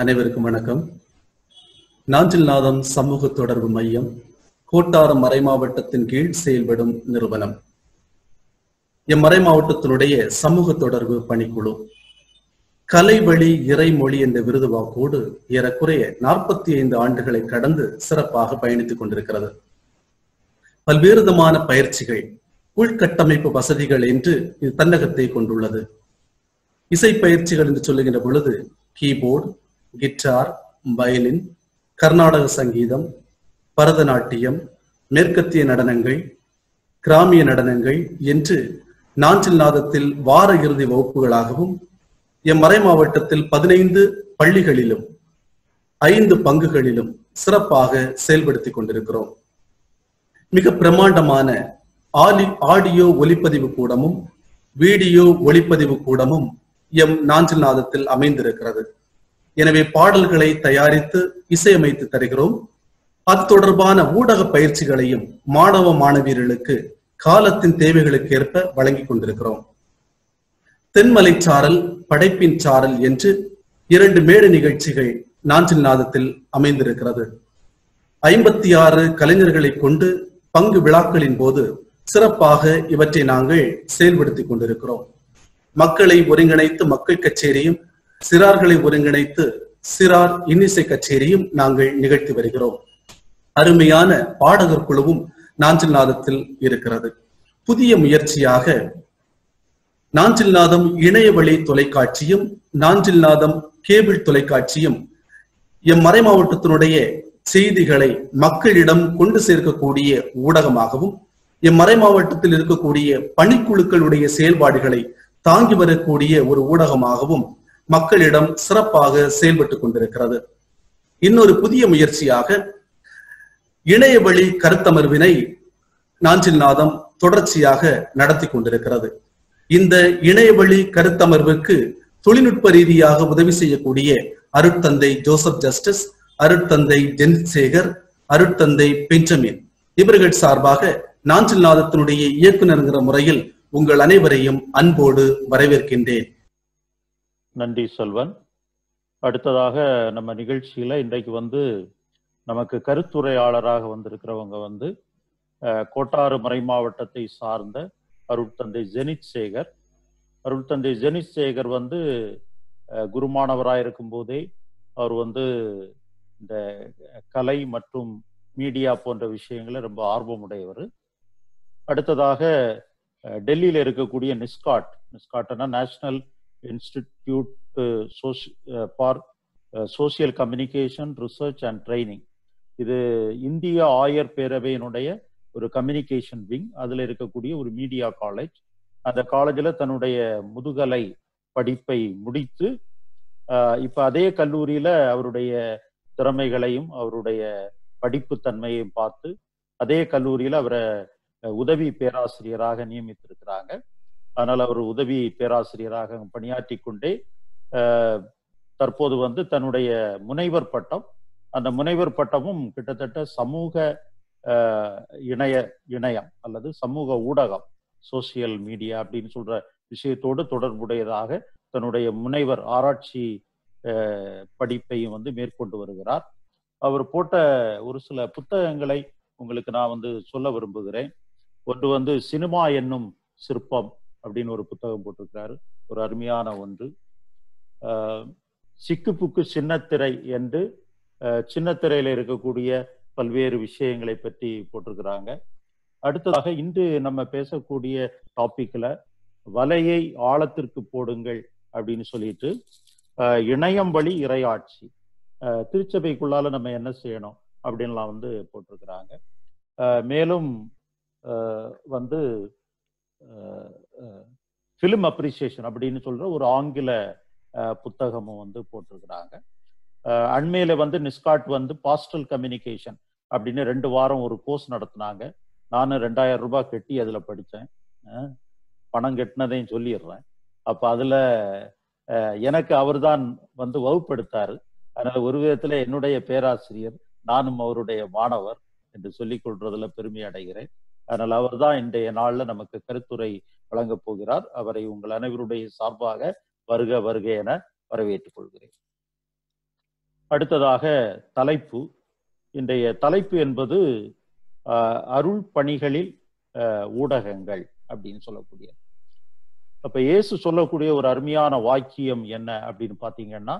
அனைவருக்கும் வணக்கம். நாஞ்சில் நாதம் சமூக தொடர்பு மையம் கோட்டாரம் மறை மாவட்டத்தின் கீழ் செயல்படும் நிறுவனம். எம்மறை மாவட்டத்தினுடைய சமூக தொடர்பு பணிக்குழு. கலை வழி இறைமொழி என்ற விருது வாக்கோடு ஏறக்குறைய நாற்பத்தி ஐந்து ஆண்டுகளை கடந்து சிறப்பாக பயணித்துக் கொண்டிருக்கிறது. பல்வேறு விதமான பயிற்சிகள் உள்கட்டமைப்பு வசதிகள் என்று இது தன்னகத்தை கொண்டுள்ளது. இசை பயிற்சிகள் என்று சொல்லுகின்ற பொழுது கீபோர்டு கிட்டார் வயலின் கர்நாடக சங்கீதம் பரதநாட்டியம் மேற்கத்திய நடனங்கள் கிராமிய நடனங்கள் என்று நாஞ்சில் நாதத்தில் வார இறுதி வகுப்புகளாகவும் எம் மறை மாவட்டத்தில் பதினைந்து பள்ளிகளிலும் ஐந்து பங்குகளிலும் சிறப்பாக செயல்படுத்திக் கொண்டிருக்கிறோம். மிக பிரமாண்டமான ஆலி ஆடியோ ஒலிப்பதிவு கூடமும் வீடியோ ஒளிப்பதிவு கூடமும் எம் நாஞ்சில் நாதத்தில் அமைந்திருக்கிறது. எனவே பாடல்களை தயாரித்து இசையமைத்து தருகிறோம். அது தொடர்பான ஊடக பயிற்சிகளையும் மாணவ மாணவியர்களுக்கு காலத்தின் தேவைகளுக்கு ஏற்ப வழங்கிக் கொண்டிருக்கிறோம். தென்மலை சாரல் படைப்பின் சாரல் என்று இரண்டு மேடை நிகழ்ச்சிகள் நாஞ்சில் நாதத்தில் அமைந்திருக்கிறது. ஐம்பத்தி ஆறு கலைஞர்களை கொண்டு பங்கு விழாக்களின் போது சிறப்பாக இவற்றை நாங்கள் செயல்படுத்திக் கொண்டிருக்கிறோம். மக்களை ஒருங்கிணைத்து மக்கள் கச்சேரியும் சிறார்களை ஒருங்கிணைத்து சிறார் இன்னிசை கச்சேரியும் நாங்கள் நிகழ்த்தி வருகிறோம். அருமையான பாடகர் குழுவும் நாஞ்சில் நாதத்தில் இருக்கிறது. புதிய முயற்சியாக நாஞ்சில் நாதம் இணையவழி தொலைக்காட்சியும் நாஞ்சில் நாதம் கேபிள் தொலைக்காட்சியும் எம் மறை மாவட்டத்தினுடைய செய்திகளை மக்களிடம் கொண்டு சேர்க்கக்கூடிய ஊடகமாகவும் எம் மறை மாவட்டத்தில் இருக்கக்கூடிய பணிக்குழுக்களுடைய செயல்பாடுகளை தாங்கி வரக்கூடிய ஒரு ஊடகமாகவும் மக்களிடம் சிறப்பாக செயல்பட்டுக் கொண்டிருக்கிறது. இன்னொரு புதிய முயற்சியாக இணையவழி கருத்தமர்வினை நாஞ்சில் நாதம் தொடர்ச்சியாக நடத்தி கொண்டிருக்கிறது. இந்த இணையவழி கருத்தமர்வுக்கு தொழில்நுட்ப ரீதியாக உதவி செய்யக்கூடிய அருட்தந்தை ஜோசப் ஜஸ்டிஸ் அருட்தந்தை ஜென்சேகர் அருட்தந்தை பெஞ்சமின். இவர்கள் சார்பாக நாஞ்சில் நாதத்தினுடைய இயக்குநருங்கிற முறையில் உங்கள் அனைவரையும் அன்போடு வரவேற்கின்றேன். நன்றி செல்வன். அடுத்ததாக நம்ம நிகழ்ச்சியில இன்றைக்கு வந்து நமக்கு கருத்துரையாளராக வந்திருக்கிறவங்க வந்து கோட்டாறு மறை மாவட்டத்தை சார்ந்த அருட்தந்தை ஜெனித் சேகர். அருட்தந்தை ஜெனித் சேகர் வந்து குருமானவராக இருக்கும் போதே அவர் வந்து இந்த கலை மற்றும் மீடியா போன்ற விஷயங்களை ரொம்ப ஆர்வமுடையவர். அடுத்ததாக டெல்லியில் இருக்கக்கூடிய NISCORT நிஸ்காட்னா national institute for social communication research and training இது இந்திய ஆயர் பேரவையினுடைய ஒரு கம்யூனிகேஷன் விங் அதில் இருக்கக்கூடிய ஒரு மீடியா காலேஜ் அந்த காலேஜில் தன்னுடைய முதுகலை படிப்பை முடித்து uh, இப்போ அதே கல்லூரியில் அவருடைய திறமைகளையும் அவருடைய படிப்பு தன்மையையும் பார்த்து அதே கல்லூரியில் அவரை uh, உதவி பேராசிரியராக நியமித்திருக்கிறாங்க. அதனால் அவர் உதவி பேராசிரியராக பணியாற்றி கொண்டே தற்போது வந்து தன்னுடைய முனைவர் பட்டம் அந்த முனைவர் பட்டமும் கிட்டத்தட்ட சமூக இணைய இணையம் அல்லது சமூக ஊடகம் சோசியல் மீடியா அப்படின்னு சொல்ற விஷயத்தோடு தொடர்புடையதாக தன்னுடைய முனைவர் ஆராய்ச்சி படிப்பையும் வந்து மேற்கொண்டு வருகிறார். அவர் போட்ட ஒரு சில புத்தகங்களை உங்களுக்கு நான் வந்து சொல்ல விரும்புகிறேன். ஒன்று வந்து சினிமா என்னும் சிற்பம் அப்படின்னு ஒரு புத்தகம் போட்டிருக்கிறாரு. ஒரு அருமையான ஒன்று. சிக்கு புக்கு சின்னத்திரை என்று சின்னத்திரையில் இருக்கக்கூடிய பல்வேறு விஷயங்களை பற்றி போட்டிருக்கிறாங்க. அடுத்ததாக இன்று நம்ம பேசக்கூடிய டாபிக்ல வலையை ஆழத்திற்கு போடுங்கள் அப்படின்னு சொல்லிட்டு இணையம் வழி இறையாட்சி திருச்சபைக்குள்ளால நம்ம என்ன செய்யணும் அப்படின்லாம் வந்து போட்டிருக்கிறாங்க. மேலும் வந்து ஃபிலிம் அப்ரிசியேஷன் அப்படின்னு சொல்ற ஒரு ஆங்கில புத்தகமும் வந்து போட்டிருக்கிறாங்க. அண்மையில வந்து நிஸ்காட் வந்து பாஸ்டல் கம்யூனிகேஷன் அப்படின்னு ரெண்டு வாரம் ஒரு கோர்ஸ் நடத்தினாங்க. நானும் ரெண்டாயிரம் ரூபாய் கட்டி அதில் படித்தேன் பணம் கட்டினதையும் சொல்லிடுறேன். அப்போ அதில் எனக்கு அவர் தான் வந்து வகுப்படுத்தாரு. அதனால ஒரு விதத்தில் என்னுடைய பேராசிரியர் நானும் அவருடைய மாணவர் என்று சொல்லிக் கொள்றதுல பெருமை அடைகிறேன். அதனால் அவர் தான் இன்றைய நாளில் நமக்கு கருத்துரை வழங்கப் போகிறார். அவரை உங்கள் அனைவருடைய சார்பாக வருக வருக என வரவேற்றுக் கொள்கிறேன். அடுத்ததாக தலைப்பு. இன்றைய தலைப்பு என்பது அருள் பணிகளில் அஹ், ஊடகங்கள் அப்படின்னு சொல்லக்கூடிய அப்ப இயேசு சொல்லக்கூடிய ஒரு அருமையான வாக்கியம் என்ன அப்படின்னு பாத்தீங்கன்னா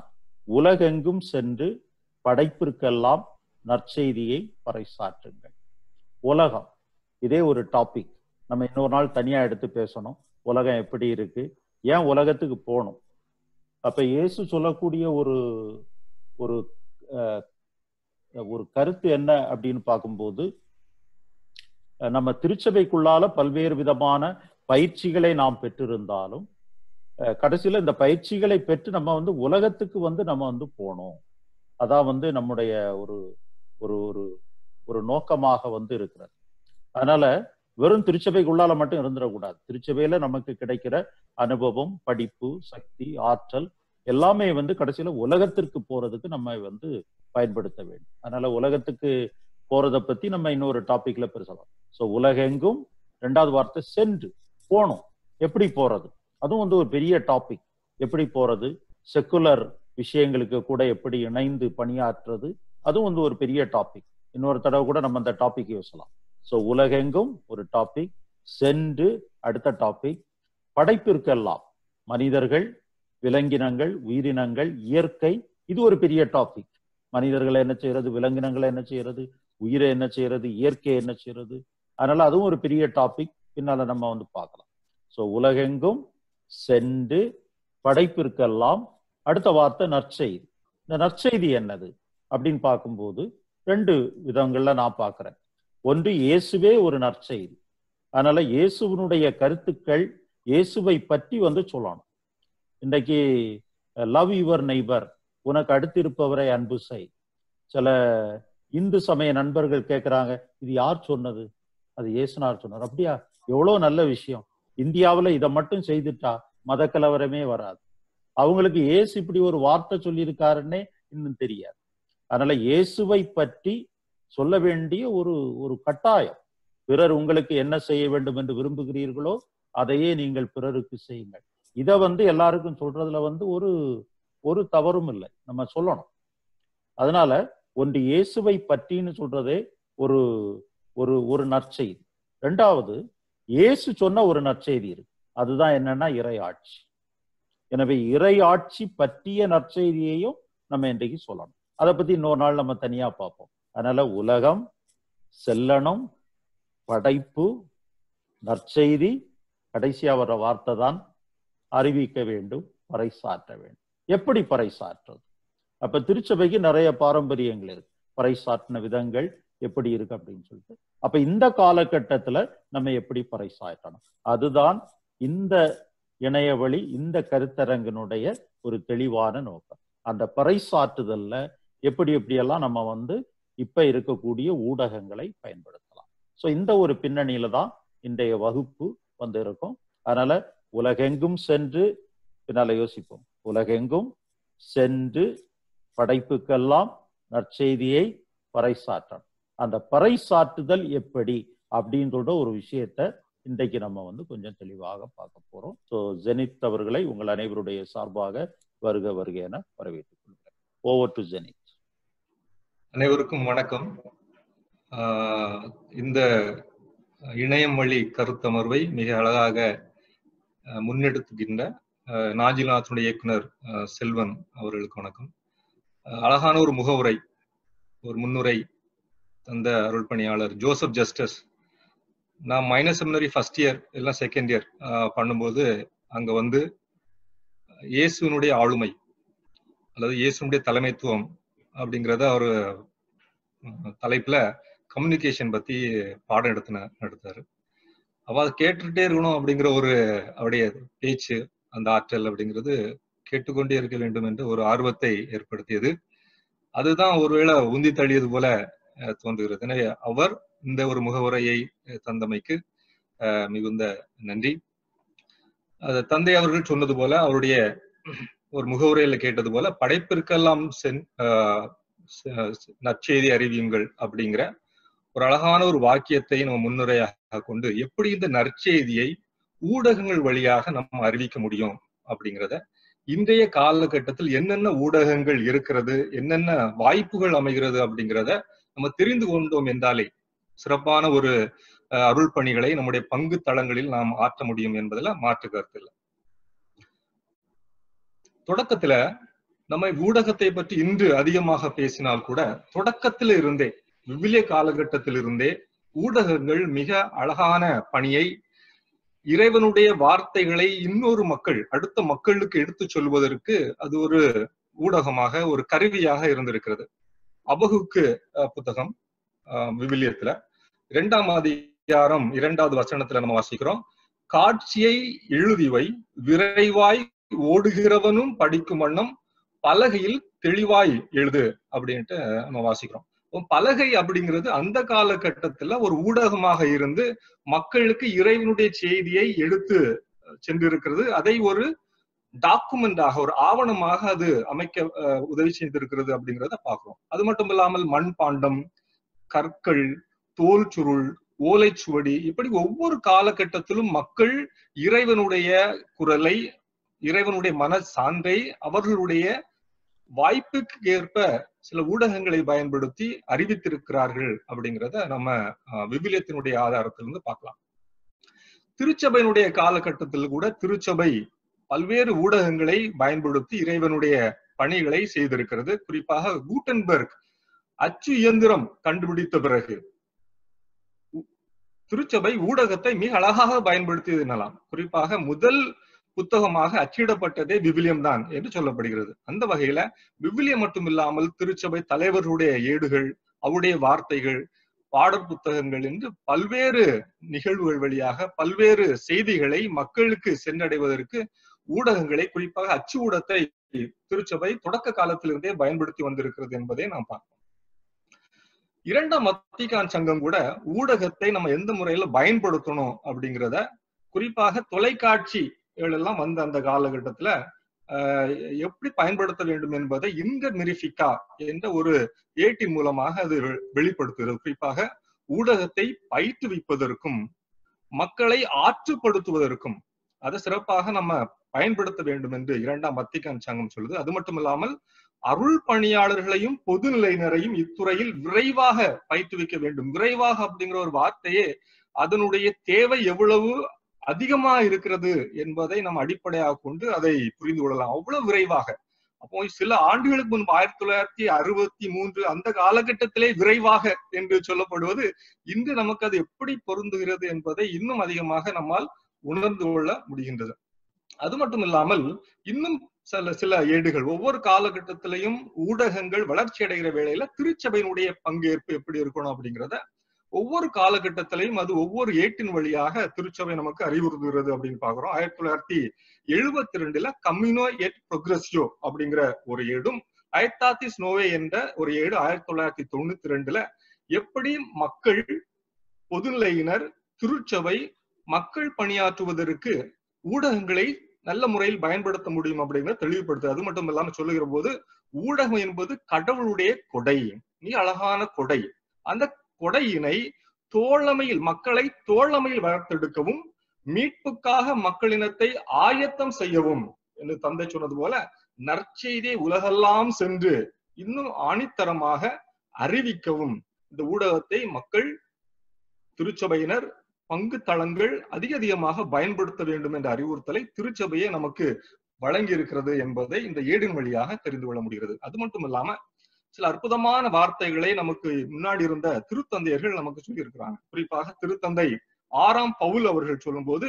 உலகெங்கும் சென்று படைப்பிற்கெல்லாம் நற்செய்தியை பறைசாற்றுங்கள். உலகம். இதே ஒரு டாபிக் நம்ம இன்னொரு நாள் தனியா எடுத்து பேசணும். உலகம் எப்படி இருக்கு? ஏன் உலகத்துக்கு போகணும்? அப்ப இயேசு சொல்லக்கூடிய ஒரு ஒரு ஒரு கருத்து என்ன அப்படின்னு பார்க்கும்போது நம்ம திருச்சபைக்குள்ளால பல்வேறு விதமான பயிற்சிகளை நாம் பெற்றிருந்தாலும் கடைசியில இந்த பயிற்சிகளை பெற்று நம்ம வந்து உலகத்துக்கு வந்து நம்ம வந்து போகணும். அதான் வந்து நம்முடைய ஒரு ஒரு ஒரு ஒரு நோக்கமாக வந்து இருக்கிறது. அதனால வெறும் திருச்சபைக்குள்ளால மட்டும் இருந்துடக்கூடாது. திருச்சபையில நமக்கு கிடைக்கிற அனுபவம் படிப்பு சக்தி ஆற்றல் எல்லாமே வந்து கடைசியில உலகத்திற்கு போறதுக்கு நம்ம வந்து பயன்படுத்த வேண்டும். அதனால உலகத்துக்கு போறத பத்தி நம்ம இன்னொரு டாபிக்ல பேசலாம். ஸோ உலகெங்கும் ரெண்டாவது வார்த்தை சென்று போகணும். எப்படி போறது? அதுவும் வந்து ஒரு பெரிய டாபிக் எப்படி போறது? செக்குலர் விஷயங்களுக்கு கூட எப்படி இணைந்து பணியாற்றுறது? அதுவும் வந்து ஒரு பெரிய டாபிக் இன்னொரு தடவை கூட நம்ம அந்த டாபிக் யோசலாம் ஸோ உலகெங்கும் ஒரு டாபிக் சென்று அடுத்த டாபிக் படைப்பிற்கெல்லாம் மனிதர்கள் விலங்கினங்கள் உயிரினங்கள் இயற்கை இது ஒரு பெரிய டாபிக் மனிதர்களை என்ன செய்யறது விலங்கினங்களை என்ன செய்யறது உயிரை என்ன செய்யறது இயற்கை என்ன செய்யறது அதனால அதுவும் ஒரு பெரிய டாபிக் பின்னால நம்ம வந்து பார்க்கலாம். ஸோ உலகெங்கும் சென்று படைப்பிற்கெல்லாம் அடுத்த வார்த்தை நற்செய்தி. இந்த நற்செய்தி என்னது? அப்படின்னு பார்க்கும்போது ரெண்டு விதங்கள்ல நான் பார்க்குறேன். ஒன்று இயேசுவே ஒரு நற்செய்தி. அதனால இயேசுவனுடைய கருத்துக்கள் இயேசுவை பற்றி வந்து சொல்லணும். இன்றைக்கு லவ் யுவர் நெய்பர் உனக்கு அடுத்திருப்பவரை அன்பு செய். சில இந்து சமய நண்பர்கள் கேட்குறாங்க இது யார் சொன்னது? அது இயேசுனார் சொன்னார். அப்படியா? எவ்வளோ நல்ல விஷயம். இந்தியாவில் இதை மட்டும் செய்துட்டா மத கலவரமே வராது. அவங்களுக்கு இயேசு இப்படி ஒரு வார்த்தை சொல்லியிருக்காருன்னே இன்னும் தெரியாது. அதனால இயேசுவை பற்றி சொல்ல வேண்டிய ஒரு ஒரு கட்டாயம். பிறர் உங்களுக்கு என்ன செய்ய வேண்டும் என்று விரும்புகிறீர்களோ அதையே நீங்கள் பிறருக்கு செய்யுங்கள். இதை வந்து எல்லாருக்கும் சொல்றதுல வந்து ஒரு ஒரு தவறும் இல்லை. நம்ம சொல்லணும். அதனால ஒன்று இயேசுவை பற்றின்னு சொல்றதே ஒரு ஒரு ஒரு நற்செய்தி. ரெண்டாவது இயேசு சொன்ன ஒரு நற்செய்தி இருக்கு. அதுதான் என்னன்னா இறை ஆட்சி. எனவே இறை ஆட்சி பற்றிய நற்செய்தியையும் நம்ம இன்றைக்கு சொல்லணும். அதை பத்தி இன்னொரு நாள் நம்ம தனியா பார்ப்போம். அதனால உலகம் செல்லணும் படைப்பு நற்செய்தி கடைசியா வர்ற வார்த்தை தான் அறிவிக்க வேண்டும் பறைசாற்ற வேண்டும். எப்படி பறைசாற்றுறது அப்ப திருச்சபைக்கு நிறைய பாரம்பரியங்கள் இருக்கு. பறைசாற்றின விதங்கள் எப்படி இருக்கு அப்படின்னு சொல்லிட்டு. அப்ப இந்த காலகட்டத்துல நம்ம எப்படி பறைசாற்றணும் அதுதான் இந்த இணையவழி இந்த கருத்தரங்கினுடைய ஒரு தெளிவான நோக்கம். அந்த பறைசாற்றுதல்ல எப்படி எப்படியெல்லாம் நம்ம வந்து இப்ப இருக்கக்கூடிய ஊடகங்களை பயன்படுத்தலாம். ஸோ இந்த ஒரு பின்னணியில தான் இன்றைய வகுப்பு வந்து இருக்கும் அதனால உலகெங்கும் சென்று பின்னால யோசிப்போம். உலகெங்கும் சென்று படைப்புக்கெல்லாம் நற்செய்தியை பறைசாற்றணும். அந்த பறைசாற்றுதல் எப்படி அப்படின்ற ஒரு விஷயத்த இன்றைக்கு நம்ம வந்து கொஞ்சம் தெளிவாக பார்க்க போறோம். ஸோ ஜெனித் அவர்களை உங்கள் அனைவருடைய சார்பாக வருக வருக என வரவேற்றுக் கொள்கிறேன். ஓவர் டு ஜெனித் அனைவருக்கும் வணக்கம். இந்த இணையம் வழி கருத்தமர்வை மிக அழகாக முன்னெடுத்துகின்ற நாஜிநாத்துடைய இயக்குனர் செல்வன் அவர்களுக்கு வணக்கம். அழகான ஒரு முகவுரை ஒரு முன்னுரை தந்த அருள் பணியாளர் ஜோசப் ஜஸ்டஸ். நான் மைனர் செமினரி ஃபர்ஸ்ட் இயர் எல்லாம் செகண்ட் இயர் பண்ணும்போது அங்க வந்து இயேசுனுடைய ஆளுமை அல்லது இயேசுனுடைய தலைமைத்துவம் அப்படிங்கிறத அவர் தலைப்புல கம்யூனிகேஷன் பத்தி பாடம் எடுத்து எடுத்தாரு. அவ அதை கேட்டுட்டே இருக்கணும் அப்படிங்கிற ஒரு அவருடைய பேச்சு அந்த ஆற்றல் அப்படிங்கிறது கேட்டுக்கொண்டே இருக்க வேண்டும் என்று ஒரு ஆர்வத்தை ஏற்படுத்தியது. அதுதான் ஒருவேளை உந்தி தள்ளியது போல தோன்றுகிறது. எனவே அவர் இந்த ஒரு முகவுரையை தந்தமைக்கு மிகுந்த நன்றி. தந்தை அவர்கள் சொன்னது போல அவருடைய ஒரு முகவுரையில கேட்டது போல படைப்பிற்கெல்லாம் சென் நற்செய்தி அறிவியுங்கள் அப்படிங்கிற ஒரு அழகான ஒரு வாக்கியத்தை நம்ம முன்னுரையாக கொண்டு எப்படி இந்த நற்செய்தியை ஊடகங்கள் வழியாக நம்ம அறிவிக்க முடியும் அப்படிங்கிறத இன்றைய காலகட்டத்தில் என்னென்ன ஊடகங்கள் இருக்கிறது என்னென்ன வாய்ப்புகள் அமைகிறது அப்படிங்கிறத நம்ம தெரிந்து கொண்டோம் என்றாலே சிறப்பான ஒரு அஹ், அருள் பணிகளை நம்முடைய பங்கு தளங்களில் நாம் ஆற்ற முடியும் என்பதுல மாற்று கருத்து இல்லை. தொடக்கத்துல நம்ம ஊடகத்தை பற்றி இன்று அதிகமாக பேசினால் கூட தொடக்கத்தில இருந்தே விவிலிய காலகட்டத்தில் இருந்தே ஊடகங்கள் மிக அழகான பணியை இறைவனுடைய வார்த்தைகளை இன்னொரு மக்கள் அடுத்த மக்களுக்கு எடுத்து சொல்வதற்கு அது ஒரு ஊடகமாக ஒரு கருவியாக இருந்திருக்கிறது. அபகுக்கு புத்தகம் விவிலியத்துல. இரண்டாம் அதிகாரம் இரண்டாவது வசனத்துல நம்ம வாசிக்கிறோம். காட்சியை எழுதிவை விரைவாய் ஓடுகிறவனும் படிக்கும் வண்ணம் பலகையில் தெளிவாய் எழுது அப்படின்ட்டு நம்ம வாசிக்கிறோம். பலகை அப்படிங்கிறது அந்த காலகட்டத்துல ஒரு ஊடகமாக இருந்து மக்களுக்கு இறைவனுடைய செய்தியை எடுத்து சென்றிருக்கிறது. அதை ஒரு டாக்குமெண்டாக ஒரு ஆவணமாக அது அமைக்க உதவி செய்திருக்கிறது அப்படிங்கிறத பாக்குறோம் அது மட்டும் இல்லாமல் மண் பாண்டம் கற்கள் தோல் சுருள் ஓலைச்சுவடி இப்படி ஒவ்வொரு காலகட்டத்திலும் மக்கள் இறைவனுடைய குரலை இறைவனுடைய மன சான்றை அவர்களுடைய வாய்ப்புக்கு ஏற்ப சில ஊடகங்களை பயன்படுத்தி அறிவித்திருக்கிறார்கள் அப்படிங்கிறத நம்ம விவிலியத்தினுடைய ஆதாரத்திலிருந்து பார்க்கலாம். திருச்சபையினுடைய காலகட்டத்தில் கூட திருச்சபை பல்வேறு ஊடகங்களை பயன்படுத்தி இறைவனுடைய பணிகளை செய்திருக்கிறது. குறிப்பாக கூட்டன்பர்க் அச்சு இயந்திரம் கண்டுபிடித்த பிறகு. திருச்சபை ஊடகத்தை மிக அழகாக பயன்படுத்தியது எனலாம். குறிப்பாக முதல் புத்தகமாக அச்சிடப்பட்டதே விவிலியம் தான் என்று சொல்லப்படுகிறது. அந்த வகையில விவிலியம் மட்டும் இல்லாமல் திருச்சபை தலைவர்களுடைய ஏடுகள் அவருடைய வார்த்தைகள் பாடற் புத்தகங்கள் என்று பல்வேறு நிகழ்வுகள் வழியாக பல்வேறு செய்திகளை மக்களுக்கு சென்றடைவதற்கு ஊடகங்களை குறிப்பாக அச்சு ஊடகத்தை திருச்சபை தொடக்க காலத்திலிருந்தே பயன்படுத்தி வந்திருக்கிறது என்பதை நாம் பார்ப்போம். இரண்டாம் மத்திகான் சங்கம் கூட ஊடகத்தை நம்ம எந்த முறையில பயன்படுத்தணும் அப்படிங்கிறத குறிப்பாக தொலைக்காட்சி எல்லாம் வந்த அந்த காலகட்டத்துல எப்படி பயன்படுத்த வேண்டும் என்பதை இந்த மெரிஃபிகா என்ற ஒரு ஏடி மூலமாக அது வெளிப்படுத்துகிறது. குறிப்பாக ஊடகத்தை பயிற்றுவிப்பதற்கும் மக்களை ஆற்றுப்படுத்துவதற்கும். அதை சிறப்பாக நம்ம பயன்படுத்த வேண்டும் என்று இரண்டாம் வத்திகான் சங்கம் சொல்லுது. அது மட்டும் இல்லாமல் அருள் பணியாளர்களையும் பொதுநிலையினரையும் இத்துறையில் விரைவாக பயிற்றுவிக்க வேண்டும். விரைவாக அப்படிங்கிற ஒரு வார்த்தையே அதனுடைய தேவை எவ்வளவு அதிகமா இருக்கிறது என்பதை நம்ம அடிப்படையாக கொண்டு அதை புரிந்து கொள்ளலாம். அவ்வளவு விரைவாக. அப்போ சில ஆண்டுகளுக்கு முன்பு ஆயிரத்தி தொள்ளாயிரத்தி அறுபத்தி மூன்று அந்த காலகட்டத்திலே விரைவாக என்று சொல்லப்படுவது இன்று நமக்கு அது எப்படி பொருந்துகிறது என்பதை இன்னும் அதிகமாக நம்மால் உணர்ந்து கொள்ள முடிகின்றது. அது மட்டும் இல்லாமல் இன்னும் சில சில ஏடுகள். ஒவ்வொரு காலகட்டத்திலையும் ஊடகங்கள் வளர்ச்சி அடைகிற வேளையில திருச்சபையினுடைய பங்கேற்பு எப்படி இருக்கணும் அப்படிங்கிறத ஒவ்வொரு காலகட்டத்திலையும் அது ஒவ்வொரு ஏட்டின் வழியாக திருச்சபை நமக்கு அறிவுறுத்துகிறது அப்படின்னு பாக்குறோம் ஆயிரத்தி தொள்ளாயிரத்தி எழுபத்தி ரெண்டுல கம்யூனோ எட் ப்ரொக்ரெசியோ அப்படிங்கிற ஒரு ஏடும் அயத்தாத்திஸ் நோவே என்ற ஒரு ஏடு ஆயிரத்தி தொள்ளாயிரத்தி தொண்ணூத்தி ரெண்டுல எப்படி மக்கள் பொதுநிலையினர் திருச்சபை மக்கள் பணியாற்றுவதற்கு ஊடகங்களை நல்ல முறையில் பயன்படுத்த முடியும் அப்படிங்கிற தெளிவுபடுத்து அது மட்டும் இல்லாம சொல்லுகிற போது ஊடகம் என்பது கடவுளுடைய கொடை. மிக அழகான கொடை. அந்த கொடையினை தோழமையில் மக்களை தோழமையில் வளர்த்தெடுக்கவும் மீட்புக்காக மக்களினத்தை ஆயத்தம் செய்யவும் என்று தந்தை சொன்னது போல நற்செய்தியை உலகெல்லாம் சென்று இன்னும் ஆணித்தரமாக அறிவிக்கவும். இந்த ஊடகத்தை மக்கள் திருச்சபையினர் பங்கு தளங்கள் அதிக அதிகமாக பயன்படுத்த வேண்டும் என்ற அறிவுறுத்தலை திருச்சபையே நமக்கு வழங்கி இருக்கிறது என்பதை இந்த ஏடின் வழியாக தெரிந்து கொள்ள முடிகிறது. அது மட்டும் இல்லாம சில அற்புதமான வார்த்தைகளை நமக்கு முன்னாடி இருந்த திருத்தந்தையர்கள் நமக்கு சொல்லி இருக்கிறாங்க குறிப்பாக திருத்தந்தை ஆறாம் பவுல் அவர்கள் சொல்லும்போது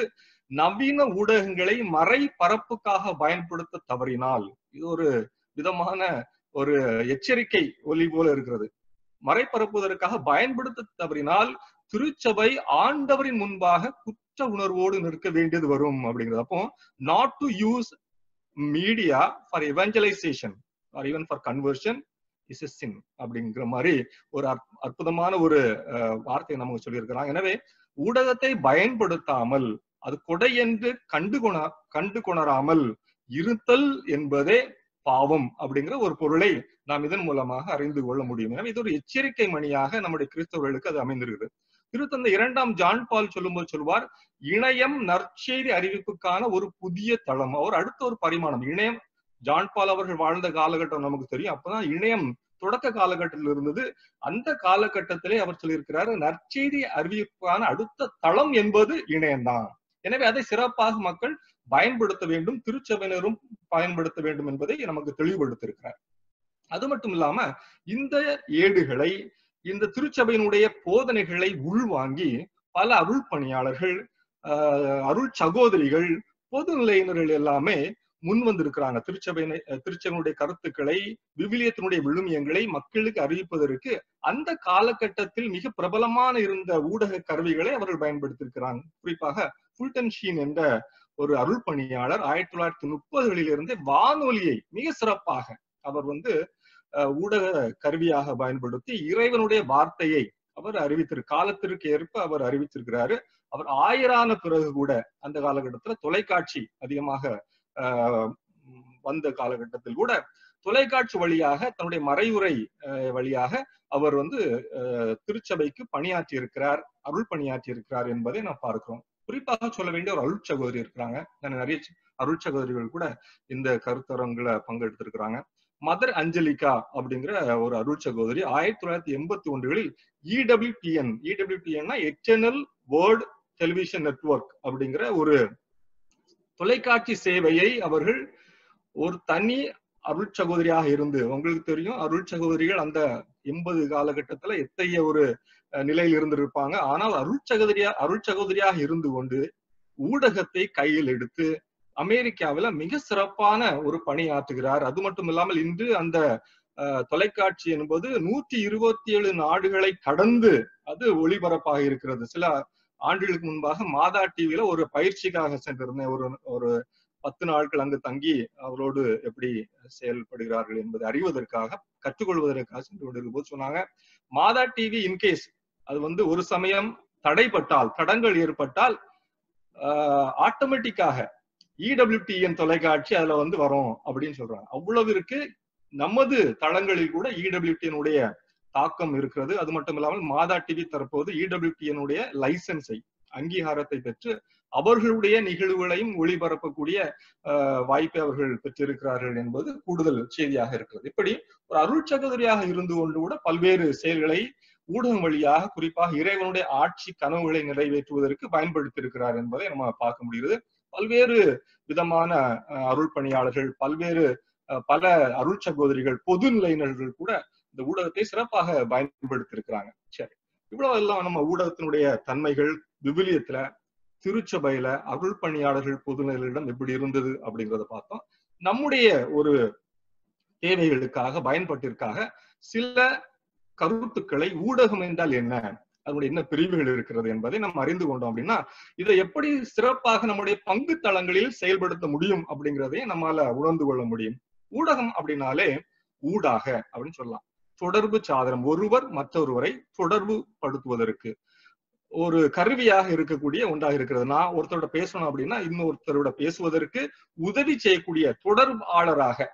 நவீன ஊடகங்களை மறை பரப்புக்காக பயன்படுத்த தவறினால். இது ஒரு விதமான ஒரு எச்சரிக்கை ஒலி போல இருக்கிறது. மறைப்பரப்புவதற்காக பயன்படுத்த தவறினால் திருச்சபை ஆண்டவரின் முன்பாக குற்ற உணர்வோடு நிற்க வேண்டியது வரும் அப்படிங்கிறது. அப்போ not to use media for evangelisation or even for conversion is sin அப்படிங்கிற மாதிரி ஒரு அற்புதமான ஒரு அஹ், வார்த்தையை நமக்கு சொல்லியிருக்கிறாங்க. எனவே ஊடகத்தை பயன்படுத்தாமல் அது கொடை என்று கண்டு கொண கண்டு கொணராமல் இருத்தல் என்பதே பாவம் அப்படிங்கிற ஒரு பொருளை நாம் இதன் மூலமாக அறிந்து கொள்ள முடியும். எனவே இது ஒரு எச்சரிக்கை மணியாக நம்முடைய கிறிஸ்தவர்களுக்கு அது அமைந்திருக்குது. திருத்தந்த இரண்டாம் ஜான் பால் சொல்லும்போது சொல்வார் இணையம் நற்செய்தி அறிவிப்புக்கான ஒரு புதிய தளம் அவர் அடுத்த ஒரு பரிமாணம் இணையம் ஜான் பால் அவர்கள் வாழ்ந்த காலகட்டம் நமக்கு தெரியும். அப்பதான் இணையம் தொடக்க காலகட்டத்தில் இருந்தது. அந்த காலகட்டத்திலே அவர் சொல்லியிருக்கிறாரு நற்செய்தி அறிவிப்பான அடுத்த தளம் என்பது இணையம்தான். எனவே அதை சிறப்பாக மக்கள் பயன்படுத்த வேண்டும் திருச்சபையினரும் பயன்படுத்த வேண்டும் என்பதை நமக்கு தெளிவுபடுத்திருக்கிறார் அது மட்டும் இல்லாம இந்த ஏடுகளை இந்த திருச்சபையினுடைய போதனைகளை உள்வாங்கி பல அருள் பணியாளர்கள் அருள் சகோதரிகள் பொது நிலையினர்கள் எல்லாமே முன் வந்திருக்கிறாங்க. திருச்சபையினை திருச்சபையினுடைய கருத்துக்களை விவிலியத்தினுடைய விழுமியங்களை மக்களுக்கு அறிவிப்பதற்கு அந்த காலகட்டத்தில் மிக பிரபலமான இருந்த ஊடக கருவிகளை அவர்கள் பயன்படுத்தியிருக்கிறாங்க. குறிப்பாக ஃபுல்டன் ஷீன் என்ற ஒரு அருள் பணியாளர் ஆயிரத்தி தொள்ளாயிரத்தி முப்பதுகளிலிருந்தே வானொலியை மிக சிறப்பாக அவர் வந்து ஊடக கருவியாக பயன்படுத்தி இறைவனுடைய வார்த்தையை அவர் அறிவித்திரு காலத்திற்கு ஏற்ப அவர் அறிவித்திருக்கிறாரு. அவர் ஆயிரான பிறகு கூட அந்த காலகட்டத்துல தொலைக்காட்சி அதிகமாக வந்த காலகட்டத்தில் கூட தொலைக்காட்சி வழியாக தன்னுடைய மறைவுரை வழியாக அவர் வந்து திருச்சபைக்கு பணியாற்றி இருக்கிறார் அருள் பணியாற்றி இருக்கிறார் என்பதை நாம் பார்க்கிறோம். குறிப்பாக சொல்ல வேண்டிய ஒரு அருள் சகோதரி இருக்கிறாங்க நிறைய அருள் சகோதரிகள் கூட இந்த கருத்தரங்களை பங்கெடுத்திருக்கிறாங்க. மதர் அஞ்சலிகா அப்படிங்கிற ஒரு அருள் சகோதரி ஆயிரத்தி தொள்ளாயிரத்தி எண்பத்தி ஒன்றுகளில் இடபிள்யூபிஎன் இடபிள்யூபிஎன்னா எக்ஸ்டர்னல் வேர்ல்ட் டெலிவிஷன் நெட்ஒர்க் அப்படிங்கிற ஒரு தொலைக்காட்சி சேவையை அவர்கள் ஒரு தனி அருள் சகோதரியாக இருந்து உங்களுக்கு தெரியும் அருள் சகோதரிகள் அந்த எண்பது காலகட்டத்துல எத்தகைய ஒரு நிலையில் இருந்திருப்பாங்க. ஆனால் அருள் சகோதரியா அருள் சகோதரியாக இருந்து கொண்டு ஊடகத்தை கையில் எடுத்து அமெரிக்காவில மிக சிறப்பான ஒரு பணியாற்றுகிறார். அது மட்டும் இல்லாமல் இன்று அந்த தொலைக்காட்சி என்பது நூத்தி இருபத்தி ஏழு நாடுகளை கடந்து அது ஒளிபரப்பாக இருக்கிறது. சில ஆண்டுகளுக்கு முன்பாக மாதா டிவியில ஒரு பயிற்சிக்காக சென்றிருந்தேன். ஒரு ஒரு பத்து நாட்கள் அங்கு தங்கி அவரோடு எப்படி செயல்படுகிறார்கள் என்பதை அறிவதற்காக கற்றுக்கொள்வதற்காக சென்று கொண்டிருக்கும் போது சொன்னாங்க மாதா டிவி இன்கேஸ் அது வந்து ஒரு சமயம் தடைப்பட்டால் தடங்கள் ஏற்பட்டால் ஆட்டோமேட்டிக்காக இடபிள்யூடிஎன் தொலைக்காட்சி அதுல வந்து வரும் அப்படின்னு சொல்றாங்க. அவ்வளவு இருக்கு. நமது தளங்களில் கூட இடபிள்யூடிஎனுடைய தாக்கம் இருக்கிறது. அது மட்டும் இல்லாமல் மாதா டிவி தற்போது இடபிள்யூடிஎனுடைய லைசன்ஸை அங்கீகாரத்தை பெற்று அவர்களுடைய நிகழ்வுகளையும் ஒளிபரப்பக்கூடிய வாய்ப்பை அவர்கள் பெற்றிருக்கிறார்கள் என்பது கூடுதல் செய்தியாக இருக்கிறது. இப்படி ஒரு அருள் சகோதரியாக இருந்து கொண்டு கூட பல்வேறு செயல்களை ஊடகம் வழியாக குறிப்பாக இறைவனுடைய ஆட்சி கனவுகளை நிறைவேற்றுவதற்கு பயன்படுத்தியிருக்கிறார் என்பதை நம்ம பார்க்க முடிகிறது. பல்வேறு விதமான அருள் பணியாளர்கள் பல்வேறு பல அருள் சகோதரிகள் பொது நிலையினர்கள் கூட இந்த ஊடகத்தை சிறப்பாக பயன்படுத்தி இருக்கிறாங்க சரி. இவ்வளவு எல்லாம் நம்ம ஊடகத்தினுடைய தன்மைகள் விவிலியத்துல திருச்சபையில அருள் பணியாளர்கள் பொதுநிலையிடம் எப்படி இருந்தது அப்படிங்கிறத பார்த்தோம். நம்முடைய ஒரு தேவைகளுக்காக பயன்பாட்டிற்காக சில கருத்துக்களை ஊடகம் என்றால் என்ன? அதனுடைய என்ன பிரிவுகள் இருக்கிறது என்பதை நம்ம அறிந்து கொண்டோம் அப்படின்னா இதை எப்படி சிறப்பாக நம்முடைய பங்கு தளங்களில் செயல்படுத்த முடியும் அப்படிங்கிறதையும் நம்மால உணர்ந்து கொள்ள முடியும். ஊடகம் அப்படின்னாலே ஊடாக அப்படின்னு சொல்லலாம். தொடர்பு சாதனம். ஒருவர் மற்றொருவரை தொடர்பு படுத்துவதற்கு ஒரு கருவியாக இருக்கக்கூடிய ஒன்றாக இருக்கிறது. நான் ஒருத்தரோட பேசணும் அப்படின்னா இன்னொருத்தரோட பேசுவதற்கு உதவி செய்யக்கூடிய தொடர்பாளராக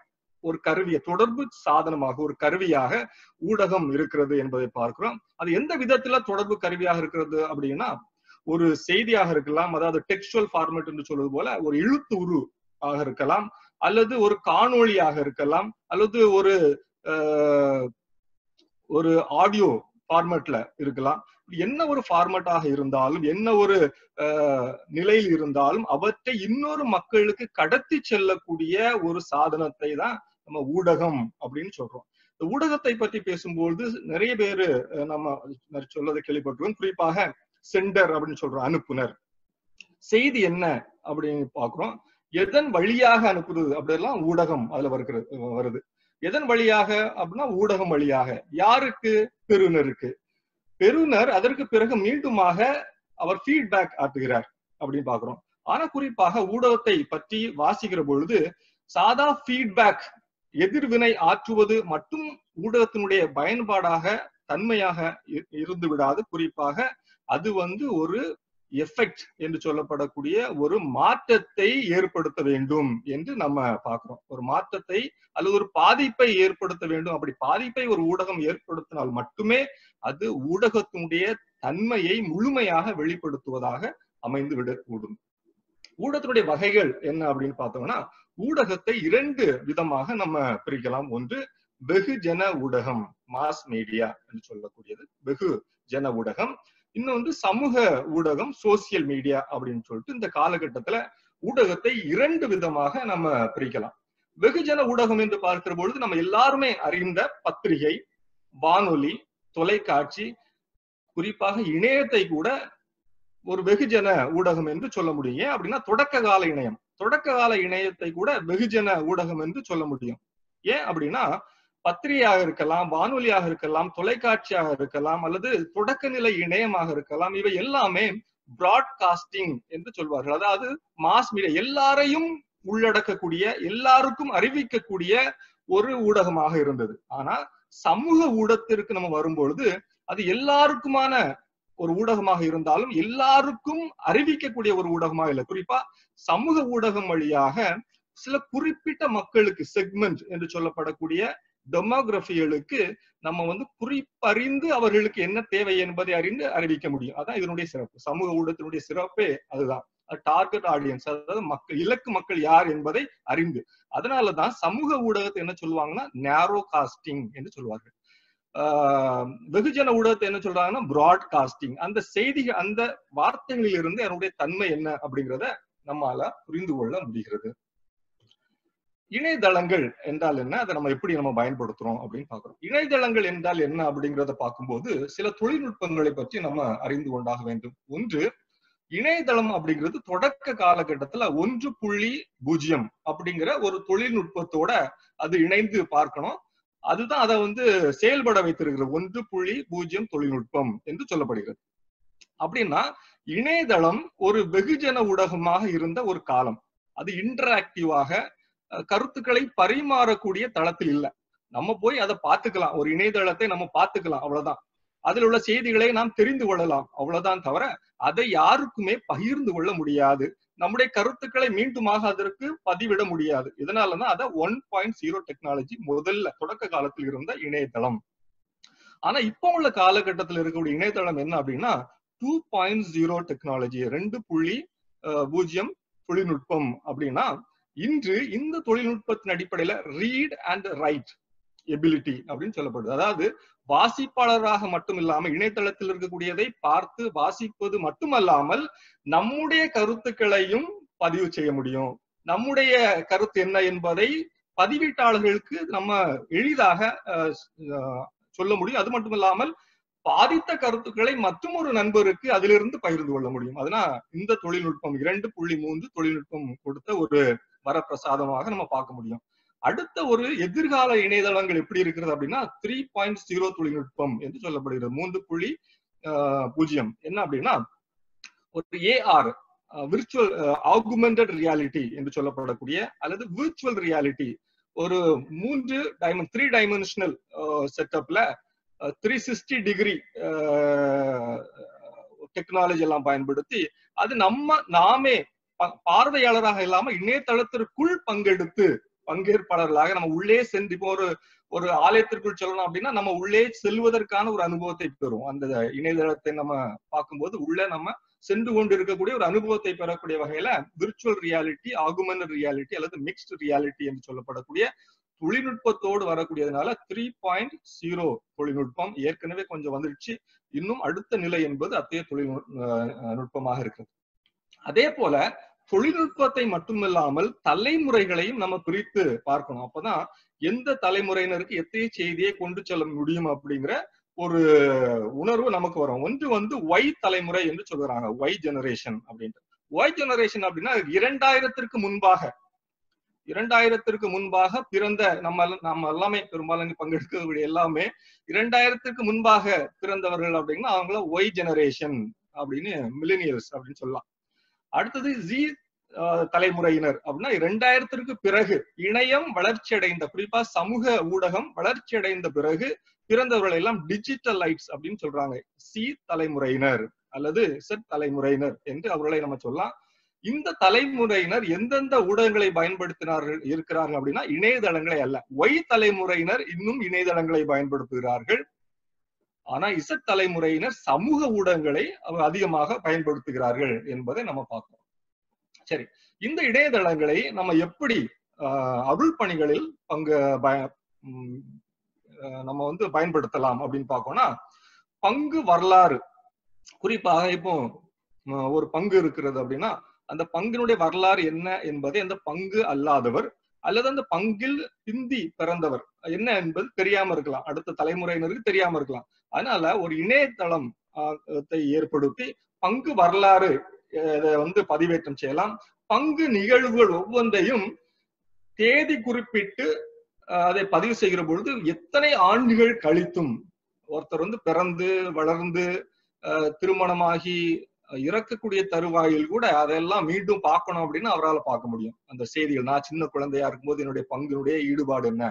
ஒரு கருவியை தொடர்பு சாதனமாக ஒரு கருவியாக ஊடகம் இருக்கிறது என்பதை பார்க்கிறோம். அது எந்த விதத்துல தொடர்பு கருவியாக இருக்கிறது அப்படின்னா ஒரு செய்தியாக இருக்கலாம் அதாவது டெக்ஸ்டுவல் ஃபார்மேட் என்று சொல்வது போல ஒரு எழுத்து உரு ஆக இருக்கலாம் அல்லது ஒரு காணொளியாக இருக்கலாம் அல்லது ஒரு ஒரு ஆடியோ ஃபார்மேட்ல இருக்கலாம். என்ன ஒரு ஃபார்மேட்டாக இருந்தாலும் என்ன ஒரு நிலையில் இருந்தாலும் அவற்றை இன்னொரு மக்களுக்கு கடத்தி செல்லக்கூடிய ஒரு சாதனத்தை தான் நம்ம ஊடகம் அப்படின்னு சொல்றோம். இந்த ஊடகத்தை பற்றி பேசும்போது நிறைய பேரு நம்ம சொல்லதை கேள்விப்பட்டிருக்கோம். குறிப்பாக சென்டர் அப்படின்னு சொல்றோம் அனுப்புனர். செய்தி என்ன அப்படின்னு பாக்குறோம் எதன் வழியாக அனுப்புறது அப்படியெல்லாம் ஊடகம் அதுல வருகிறது வருது. எதன் வழியாக அப்படின்னா ஊடகம் வழியாக. யாருக்கு? பெறுநருக்கு பெறுநர் அதற்கு பிறகு மீண்டுமாக அவர் ஃபீட்பேக் ஆற்றுகிறார் அப்படின்னு பாக்குறோம் ஆனா குறிப்பாக ஊடகத்தை பற்றி வாசிக்கிற பொழுது சாதா ஃபீட்பேக் எதிர்வினை ஆற்றுவது மட்டும் ஊடகத்தினுடைய பயன்பாடாக தன்மையாக இருந்து விடாது. குறிப்பாக அது வந்து ஒரு எஃபெக்ட் என்று சொல்லப்படக்கூடிய ஒரு மாற்றத்தை ஏற்படுத்த வேண்டும் என்று நம்ம பார்க்கிறோம். ஒரு மாற்றத்தை அல்லது ஒரு பாதிப்பை ஏற்படுத்த வேண்டும். அப்படி பாதிப்பை ஒரு ஊடகம் ஏற்படுத்தினால் மட்டுமே அது ஊடகத்தினுடைய தன்மையை முழுமையாக வெளிப்படுத்துவதாக அமைந்து விடக்கூடும் ஊடகத்தினுடைய வகைகள் என்ன அப்படின்னு பார்த்தோம்னா ஊடகத்தை இரண்டு விதமாக நம்ம பிரிக்கலாம். ஒன்று வெகு ஜன ஊடகம் மாஸ் மீடியா என்று சொல்லக்கூடியது. வெகு ஜன ஊடகம் இன்னொன்று சமூக ஊடகம் சோசியல் மீடியா அப்படின்னு சொல்லிட்டு இந்த காலகட்டத்துல ஊடகத்தை இரண்டு விதமாக நம்ம பிரிக்கலாம். வெகுஜன ஊடகம் என்று பார்க்கிற பொழுது நம்ம எல்லாருமே அறிந்த பத்திரிகை வானொலி தொலைக்காட்சி குறிப்பாக இணையத்தை கூட ஒரு வெகுஜன ஊடகம் என்று சொல்ல முடியும். ஏன் அப்படின்னா தொடக்க கால இணையம். தொடக்க கால இணையத்தை கூட வெகுஜன ஊடகம் என்று சொல்ல முடியும். ஏன் அப்படின்னா பத்திரிகையாக இருக்கலாம் வானொலியாக இருக்கலாம் தொலைக்காட்சியாக இருக்கலாம் அல்லது தொடக்க நிலை இணையமாக இருக்கலாம் இவை எல்லாமே பிராட்காஸ்டிங் என்று சொல்வார்கள். அதாவது மாஸ் மீடியா எல்லாரையும் உள்ளடக்கக்கூடிய எல்லாருக்கும் அறிவிக்கக்கூடிய ஒரு ஊடகமாக இருந்தது. ஆனா சமூக ஊடகத்திற்கு நம்ம வரும்பொழுது அது எல்லாருக்குமான ஒரு ஊடகமாக இருந்தாலும் எல்லாருக்கும் அறிவிக்கக்கூடிய ஒரு ஊடகமாக இல்லை. குறிப்பா சமூக ஊடகம் வழியாக சில குறிப்பிட்ட மக்களுக்கு செக்மெண்ட் என்று சொல்லப்படக்கூடிய டெமோகிராபிகளுக்கு நம்ம வந்து குறிப்பறிந்து அவர்களுக்கு என்ன தேவை என்பதை அறிந்து அறிவிக்க முடியும். அதான் இதனுடைய சிறப்பு. சமூக ஊடகத்தினுடைய சிறப்பே அதுதான். டார்கெட் ஆடியன்ஸ் அதாவது மக்கள் இலக்கு மக்கள் யார் என்பதை அறிந்து. அதனாலதான் சமூக ஊடகத்தை என்ன சொல்லுவாங்கன்னா நேரோ காஸ்டிங் என்று சொல்லுவார்கள். வெகுஜன ஊடகத்தை என்ன சொல்றாங்கன்னா பிராட்காஸ்டிங் அந்த செய்திகள் அந்த வார்த்தைகளில் இருந்து அதனுடைய தன்மை என்ன அப்படிங்கிறத நம்மால புரிந்து கொள்ள முடிகிறது. இணையதளங்கள் என்றால் என்ன? அதை நம்ம எப்படி நம்ம பயன்படுத்துறோம் அப்படின்னு பாக்குறோம் இணையதளங்கள் என்றால் என்ன அப்படிங்கிறத பார்க்கும்போது சில தொழில்நுட்பங்களை பற்றி நம்ம அறிந்து கொண்டாக வேண்டும். ஒன்று இணையதளம் அப்படிங்கிறது தொடக்க காலகட்டத்துல ஒன்று புள்ளி பூஜ்ஜியம் அப்படிங்கிற ஒரு தொழில்நுட்பத்தோட அது இணைந்து பார்க்கணும். அதுதான் அதை வந்து செயல்பட வைத்திருக்கிறது ஒன்று புள்ளி பூஜ்ஜியம் தொழில்நுட்பம் என்று சொல்லப்படுகிறது. அப்படின்னா இணையதளம் ஒரு வெகுஜன ஊடகமாக இருந்த ஒரு காலம். அது இன்டராக்டிவாக கருத்துக்களை பரிமாறக்கூடிய தளத்தில் இல்லை. நம்ம போய் அதை பார்த்துக்கலாம். ஒரு இணையதளத்தை நம்ம பார்த்துக்கலாம். அவ்வளவுதான். அதில் உள்ள செய்திகளை நாம் தெரிந்து கொள்ளலாம். அவ்வளவுதான் தவிர அதை யாருக்குமே பகிர்ந்து கொள்ள முடியாது. நம்முடைய கருத்துக்களை மீண்டுமாக அதற்கு பதிவிட முடியாது. இதனாலதான் அதை ஒன் பாயிண்ட் ஜீரோ டெக்னாலஜி முதல்ல தொடக்க காலத்தில் இருந்த இணையதளம். ஆனா இப்போ உள்ள காலகட்டத்தில் இருக்கக்கூடிய இணையதளம் என்ன அப்படின்னா டூ பாயிண்ட் ஜீரோ டெக்னாலஜி ரெண்டு புள்ளி பூஜ்ஜியம் தொழில்நுட்பம் அப்படின்னா இன்று இந்த தொழில்நுட்பத்தின் அடிப்படையில ரீட் அண்ட் ரைட் எபிலிட்டி அப்படின்னு சொல்லப்படுது. அதாவது வாசிப்பாளராக மட்டும் இல்லாமல் இணையதளத்தில் இருக்கக்கூடியதை பார்த்து வாசிப்பது மட்டுமல்லாமல் நம்முடைய கருத்துக்களையும் பதிவு செய்ய முடியும். நம்முடைய கருத்து என்ன என்பதை பதிவீட்டாளர்களுக்கு நம்ம எளிதாக சொல்ல முடியும். அது மட்டும் இல்லாமல் பாதித்த கருத்துக்களை மற்றும் ஒரு நண்பருக்கு அதிலிருந்து பகிர்ந்து கொள்ள முடியும். அதனால் இந்த தொழில்நுட்பம் இரண்டு புள்ளி மூன்று தொழில்நுட்பம் கொடுத்த ஒரு வரப்பிரசாதமாக நம்ம பார்க்க முடியும். அடுத்த ஒரு எதிர்கால இணையதளங்கள் எப்படி இருக்கிறது அப்படின்னா த்ரீ பாயிண்ட் ஜீரோ தொழில்நுட்பம் என்று சொல்லப்படுகிறது. மூன்று புள்ளி பூஜ்ஜியம். என்ன அப்படின்னா ஒரு ஏஆர் விர்ச்சுவல் ஆகுமெண்டட் ரியாலிட்டி என்று சொல்லப்படக்கூடிய அல்லது விர்ச்சுவல் ரியாலிட்டி ஒரு மூன்று டைமண்ட் த்ரீ டைமென்ஷனல் செட்டப்ல த்ரீ சிக்ஸ்டி டிகிரி டெக்னாலஜி எல்லாம் பயன்படுத்தி அது நம்ம நாமே பார்வையாளராக இல்லாம இணையதளத்திற்குள் பங்கெடுத்து பங்கேற்பாளர்களாக நம்ம உள்ளே சென்று இப்போ ஒரு ஒரு ஆலயத்திற்குள் சொல்லணும் அப்படின்னா நம்ம உள்ளே செல்வதற்கான ஒரு அனுபவத்தை பெறும். அந்த இணையதளத்தை நம்ம பார்க்கும்போது உள்ள நம்ம சென்று கொண்டு இருக்கக்கூடிய ஒரு அனுபவத்தை பெறக்கூடிய வகையில விர்ச்சுவல் ரியாலிட்டி ஆகுமன் ரியாலிட்டி அல்லது மிக்ஸ்டு ரியாலிட்டி என்று சொல்லப்படக்கூடிய தொழில்நுட்பத்தோடு வரக்கூடியதுனால த்ரீ பாயிண்ட் ஜீரோ தொழில்நுட்பம் ஏற்கனவே கொஞ்சம் வந்துருச்சு. இன்னும் அடுத்த நிலை என்பது அத்தைய தொழில்நுட்பமாக இருக்கிறது. அதே போல தொழில்நுட்பத்தை மட்டுமில்லாமல் தலைமுறைகளையும் நம்ம பிரித்து பார்க்கணும். அப்பதான் எந்த தலைமுறையினருக்கு எத்தகைய செய்தியை கொண்டு செல்ல முடியும் அப்படிங்கிற ஒரு உணர்வு நமக்கு வரும். ஒன்று வந்து ஒய் தலைமுறை என்று சொல்றாங்க ஒய் ஜெனரேஷன் அப்படின்ட்டு. ஒய் ஜெனரேஷன் அப்படின்னா இரண்டாயிரத்திற்கு முன்பாக இரண்டாயிரத்திற்கு முன்பாக பிறந்த நம்ம நம்ம எல்லாமே பெரும்பாலும் பங்கெடுக்கக்கூடிய எல்லாமே இரண்டாயிரத்திற்கு முன்பாக பிறந்தவர்கள் அப்படின்னா அவங்கள ஒய் ஜெனரேஷன் அப்படின்னு மில்லினியல்ஸ் அப்படின்னு சொல்லலாம். அடுத்தது ஜி தலைமுறையினர் அப்படின்னா இரண்டாயிரத்திற்கு பிறகு இணையம் வளர்ச்சி அடைந்த குறிப்பா சமூக ஊடகம் வளர்ச்சி அடைந்த பிறகு பிறந்தவர்கள் எல்லாம் டிஜிட்டல் லைட்ஸ் அப்படின்னு சொல்றாங்க. சி தலைமுறையினர் அல்லது செட் தலைமுறையினர் என்று அவர்களை நம்ம சொல்லலாம். இந்த தலைமுறையினர் எந்தெந்த ஊடகங்களை பயன்படுத்தினார்கள் இருக்கிறார்கள் அப்படின்னா இணையதளங்களை அல்ல. ஒய் தலைமுறையினர் இன்னும் இணையதளங்களை பயன்படுத்துகிறார்கள். ஆனா இசட் தலைமுறையினர் சமூக ஊடகங்களை அதிகமாக பயன்படுத்துகிறார்கள் என்பதை நம்ம பார்க்கிறோம். சரி இந்த இணையதளங்களை நம்ம எப்படி அருள் பணிகளில் பங்கு நம்ம வந்து பயன்படுத்தலாம் அப்படின்னு பார்க்கோம்னா பங்கு வரலாறு. குறிப்பாக இப்போ ஒரு பங்கு இருக்கிறது அப்படின்னா அந்த பங்கினுடைய வரலாறு என்ன என்பதை அந்த பங்கு அல்லாதவர் அல்லது அந்த பங்கில் பிந்தி பிறந்தவர் என்ன என்பது தெரியாம இருக்கலாம். அடுத்த தலைமுறையினருக்கு தெரியாம இருக்கலாம். அதனால ஒரு இணையதளம் ஏற்படுத்தி பங்கு வரலாறு இதை வந்து பதிவேற்றம் செய்யலாம். பங்கு நிகழ்வுகள் ஒவ்வொன்றையும் தேதி குறிப்பிட்டு அதை பதிவு செய்கிற பொழுது எத்தனை ஆண்டுகள் கழித்தும் ஒருத்தர் வந்து பிறந்து வளர்ந்து அஹ், திருமணமாகி இறக்கக்கூடிய தருவாயில் கூட அதெல்லாம் மீண்டும் பார்க்கணும் அப்படின்னு அவரால் பார்க்க முடியும். அந்த செய்திகள் நான் சின்ன குழந்தையா இருக்கும்போது என்னுடைய பங்கினுடைய ஈடுபாடு என்ன?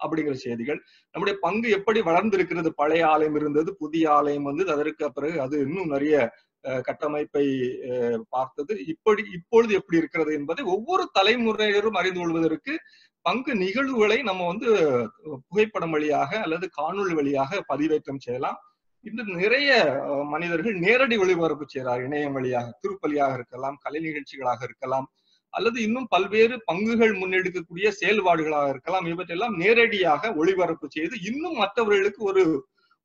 அப்படிங்கிற செய்திகள். நம்முடைய பங்கு எப்படி வளர்ந்திருக்கிறது? பழைய ஆலயம் இருந்தது புதிய ஆலயம் வந்து அதற்கு பிறகு அது இன்னும் நிறைய அஹ், கட்டமைப்பை அஹ், பார்த்தது. இப்படி இப்பொழுது எப்படி இருக்கிறது என்பதை ஒவ்வொரு தலைமுறையினரும் அறிந்து கொள்வதற்கு பங்கு நிகழ்வுகளை நம்ம வந்து புகைப்படம் வழியாக அல்லது காணொளி வழியாக பதிவேற்றம் செய்யலாம். இன்று நிறைய மனிதர்கள் நேரடி ஒளிபரப்பு செய்கிறார் இணையம் வழியாக திருப்பலியாக இருக்கலாம் கலை நிகழ்ச்சிகளாக இருக்கலாம். அல்லது இன்னும் பல்வேறு பங்குகள் முன்னெடுக்கக்கூடிய செயல்பாடுகளாக இருக்கலாம். இவற்றெல்லாம் நேரடியாக ஒளிபரப்பு செய்து இன்னும் மற்றவர்களுக்கு ஒரு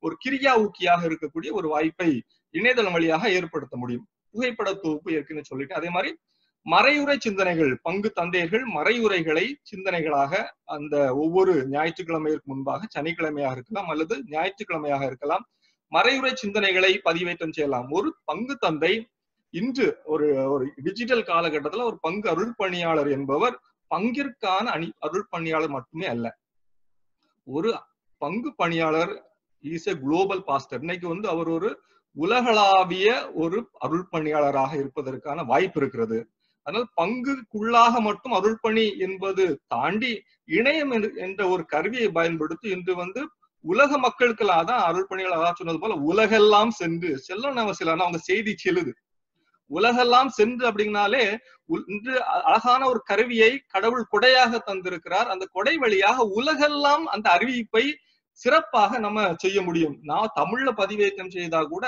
ஒரு கிரியா ஊக்கியாக இருக்கக்கூடிய ஒரு வாய்ப்பை இணையதளம் வழியாக ஏற்படுத்த முடியும். புகைப்பட தொகுப்பு ஏற்கனவே சொல்லிட்டு அதே மாதிரி மறையுறை சிந்தனைகள் பங்கு தந்தையர்கள் மறையுறைகளை சிந்தனைகளாக அந்த ஒவ்வொரு ஞாயிற்றுக்கிழமைக்கு முன்பாக சனிக்கிழமையாக இருக்கலாம் அல்லது ஞாயிற்றுக்கிழமையாக இருக்கலாம் மறையுறை சிந்தனைகளை பதிவேற்றம் செய்யலாம். ஒரு பங்கு தந்தை இன்று ஒரு ஒரு டிஜிட்டல் காலகட்டத்துல ஒரு பங்கு அருள் பணியாளர் என்பவர் பங்கிற்கான அணி அருள் பணியாளர் மட்டுமே அல்ல. ஒரு பங்கு பணியாளர் இஸ் எ குளோபல் பாஸ்டர் இன்னைக்கு வந்து அவர் ஒரு உலகளாவிய ஒரு அருள் பணியாளராக இருப்பதற்கான வாய்ப்பு இருக்கிறது. அதனால் பங்குக்குள்ளாக மட்டும் அருள் பணி என்பது தாண்டி இணையம் என்று- என்ற ஒரு கருவியை பயன்படுத்தி இன்று வந்து உலக மக்களுக்கெல்லாம் அதான் அருள் பணிகள் அதான் சொன்னது போல உலகெல்லாம் சென்று செல்ல அவசியம் இல்லை. அவங்க செய்தி செல்லுது. உலகெல்லாம் சென்று அப்படின்னாலே இன்று அழகான ஒரு கருவியை கடவுள் கொடையாக தந்திருக்கிறார். அந்த கொடை வழியாக உலகெல்லாம் அந்த அறிவிப்பை சிறப்பாக நம்ம செய்ய முடியும். நான் தமிழ்ல பதிவேற்றம் செய்தா கூட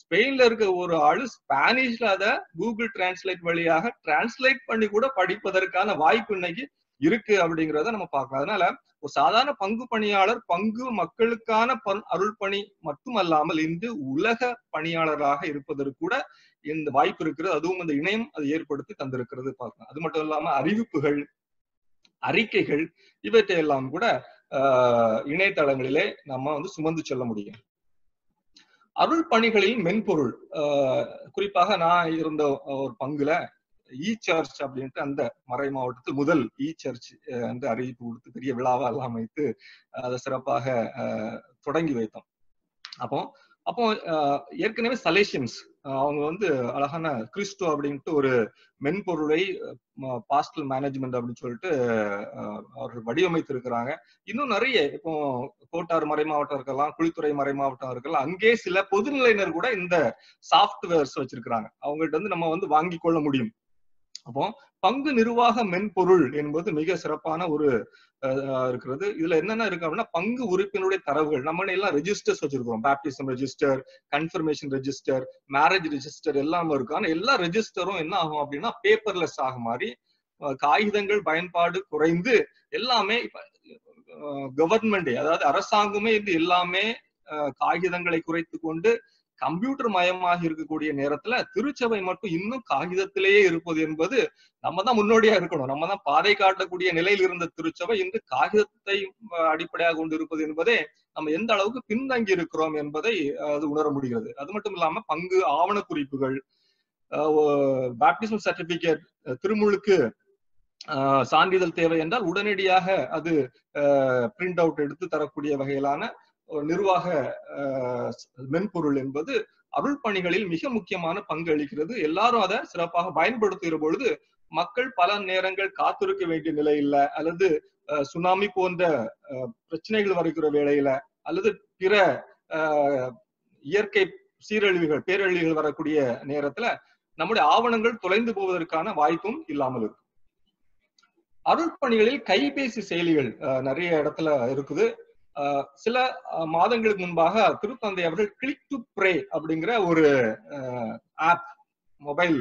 ஸ்பெயின்ல இருக்க ஒரு ஆளு ஸ்பானிஷ்ல அத கூகுள் டிரான்ஸ்லேட் வழியாக டிரான்ஸ்லேட் பண்ணி கூட படிப்பதற்கான வாய்ப்பு இன்னைக்கு இருக்கு அப்படிங்கிறத நம்ம பார்க்கலாம். அதனால ஒரு சாதாரண பங்கு பணியாளர் பங்கு மக்களுக்கான பண் அருள் பணி மட்டுமல்லாமல் இன்று உலக பணியாளராக இருப்பதற்கு கூட இந்த வாய்ப்பு இருக்கிறது அதுவும் இந்த இணையம் அது ஏற்படுத்தி தந்திருக்கிறது பார்க்கலாம். அது மட்டும் இல்லாம அறிவிப்புகள் அறிக்கைகள் இவற்றையெல்லாம் கூட ஆஹ், இணையதளங்களிலே நம்ம வந்து சுமந்து செல்ல முடியும். அருள் பணிகளில் மென்பொருள் ஆஹ், குறிப்பாக நான் இருந்த ஒரு பங்குல இ சர்ச் அப்படின்ட்டு அந்த மறை மாவட்டத்தில் முதல் இ சர்ச் வந்து அறிவிப்பு கொடுத்து பெரிய விழாவா எல்லாம் வைத்து அதை சிறப்பாக தொடங்கி வைத்தோம். அப்போ அப்போ ஏற்கனவே சலேஷியன்ஸ் அவங்க வந்து அழகான கிறிஸ்டோ அப்படின்ட்டு ஒரு மென்பொருளை பாஸ்டல் மேனேஜ்மெண்ட் அப்படின்னு சொல்லிட்டு அவர்கள் வடிவமைத்து இருக்கிறாங்க இன்னும் நிறைய இப்போ கோட்டார் மறை மாவட்டம் இருக்கலாம் குளித்துறை மறை மாவட்டம் இருக்கலாம் அங்கே சில பொதுநிலையினர் கூட இந்த சாஃப்ட்வேர்ஸ் வச்சிருக்கிறாங்க. அவங்கள்ட்ட வந்து நம்ம வந்து வாங்கி கொள்ள முடியும். அப்போ பங்கு நிர்வாக மென்பொருள் என்பது மிக சிறப்பான ஒரு இருக்கிறது. இதுல என்னென்ன இருக்கு அப்படின்னா பங்கு உறுப்பினருடைய தரவுகள். நம்ம எல்லாம் ரெஜிஸ்டர்ஸ் வச்சிருக்கிறோம். Baptism register confirmation register marriage register எல்லாமே இருக்கு. ஆனா எல்லா ரெஜிஸ்டரும் என்ன ஆகும் அப்படின்னா பேப்பர்லெஸ் ஆக மாதிரி காகிதங்கள் பயன்பாடு குறைந்து எல்லாமே இப்ப கவர்மெண்ட் அதாவது அரசாங்கமே இது எல்லாமே காகிதங்களை குறைத்து கொண்டு கம்ப்யூட்டர் மயமாக இருக்கக்கூடிய நேரத்துல திருச்சபை மட்டும் இன்னும் காகிதத்திலேயே இருப்பது என்பது நம்ம தான் முன்னோடியா இருக்கணும். நம்ம தான் பாதை காட்டக்கூடிய நிலையில் இருந்த திருச்சபை இன்று காகிதத்தை அடிப்படையாக கொண்டு இருப்பது என்பதே நம்ம எந்த அளவுக்கு பின்தங்கி இருக்கிறோம் என்பதை அது உணர முடிகிறது. அது மட்டும் இல்லாம பங்கு ஆவண குறிப்புகள் பேப்டிசம் சர்டிபிகேட் திருமுழுக்கு சான்றிதழ் தேவை என்றால் உடனடியாக அது பிரிண்ட் அவுட் எடுத்து தரக்கூடிய வகையிலான நிர்வாக மென்பொருள் என்பது அருள் பணிகளில் மிக முக்கியமான பங்கு அளிக்கிறது. எல்லாரும் அதை சிறப்பாக பயன்படுத்துகிற பொழுது மக்கள் பல நேரங்கள் காத்திருக்க வேண்டிய நிலை இல்லை அல்லது சுனாமி போன்ற அஹ், பிரச்சனைகள் வருகிற வேளையில அல்லது பிற இயற்கை சீரழிவுகள் பேரழிவுகள் வரக்கூடிய நேரத்துல நம்முடைய ஆவணங்கள் தொலைந்து போவதற்கான வாய்ப்பும் இல்லாமல் இருக்கும். அருள் பணிகளில் கைபேசி செயலிகள் அஹ், நிறைய இடத்துல இருக்குது. சில மாதங்களுக்கு முன்பாக திருத்தந்தை அவர்கள் கிளிக் டு ப்ரே அப்படிங்கிற ஒரு ஆப் மொபைல்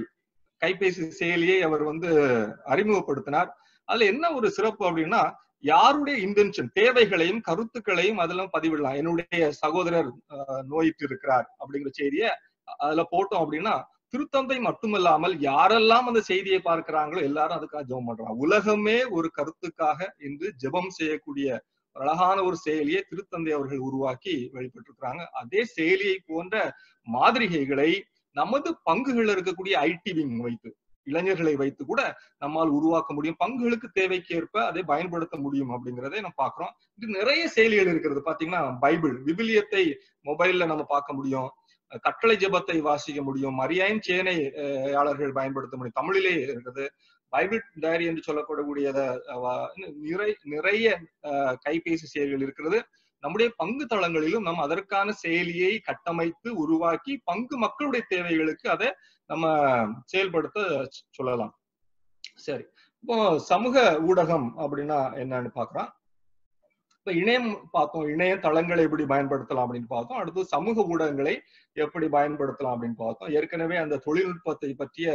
கைபேசி செயலியை அவர் வந்து அறிமுகப்படுத்தினார். அதுல என்ன ஒரு சிறப்பு அப்படின்னா யாருடைய இன்டென்ஷன் தேவைகளையும் கருத்துக்களையும் அதெல்லாம் பதிவிடலாம். என்னுடைய சகோதரர் நோயிட்டு இருக்கிறார் அப்படிங்கிற செய்தியை அதுல போட்டோம் அப்படின்னா திருத்தந்தை மட்டுமல்லாமல் யாரெல்லாம் அந்த செய்தியை பார்க்கிறாங்களோ எல்லாரும் அதுக்காக ஜெபம் பண்றாங்க. உலகமே ஒரு கருத்துக்காக இன்று ஜெபம் செய்யக்கூடிய ஒரு அழகான ஒரு செயலியை திருத்தந்தை அவர்கள் உருவாக்கி வெளிப்பட்டிருக்கிறாங்க அதே செயலியை போன்ற மாதிரிகைகளை நமது பங்குகள் இருக்கக்கூடிய ஐடி விங் வைத்து இளைஞர்களை வைத்து கூட நம்மால் உருவாக்க முடியும். பங்குகளுக்கு தேவைக்கு ஏற்ப அதை பயன்படுத்த முடியும் அப்படிங்கிறதை நம்ம பாக்குறோம் இது நிறைய செயலிகள் இருக்கிறது. பாத்தீங்கன்னா பைபிள் விபிலியத்தை மொபைல்ல நம்ம பார்க்க முடியும். கட்டளை ஜபத்தை வாசிக்க முடியும். மரியாயின் சேனையாளர்கள் பயன்படுத்த முடியும். தமிழிலே இருக்கிறது. பைபிள் டைரி என்று சொல்லக்கூடக்கூடியத நிறை நிறைய கைபேசி செயலிகள் இருக்கிறது. நம்முடைய பங்கு தளங்களிலும் நம்ம அதற்கான செயலியை கட்டமைத்து உருவாக்கி பங்கு மக்களுடைய தேவைகளுக்கு அதை நம்ம செயல்படுத்த சொல்லலாம். சரி. இப்போ சமூக ஊடகம் அப்படின்னா என்னன்னு பாக்குறோம் இப்ப இணையம் பார்த்தோம். இணைய தளங்களை எப்படி பயன்படுத்தலாம் அப்படின்னு பார்த்தோம். அடுத்து சமூக ஊடகங்களை எப்படி பயன்படுத்தலாம் அப்படின்னு பார்த்தோம். ஏற்கனவே அந்த தொழில்நுட்பத்தை பற்றிய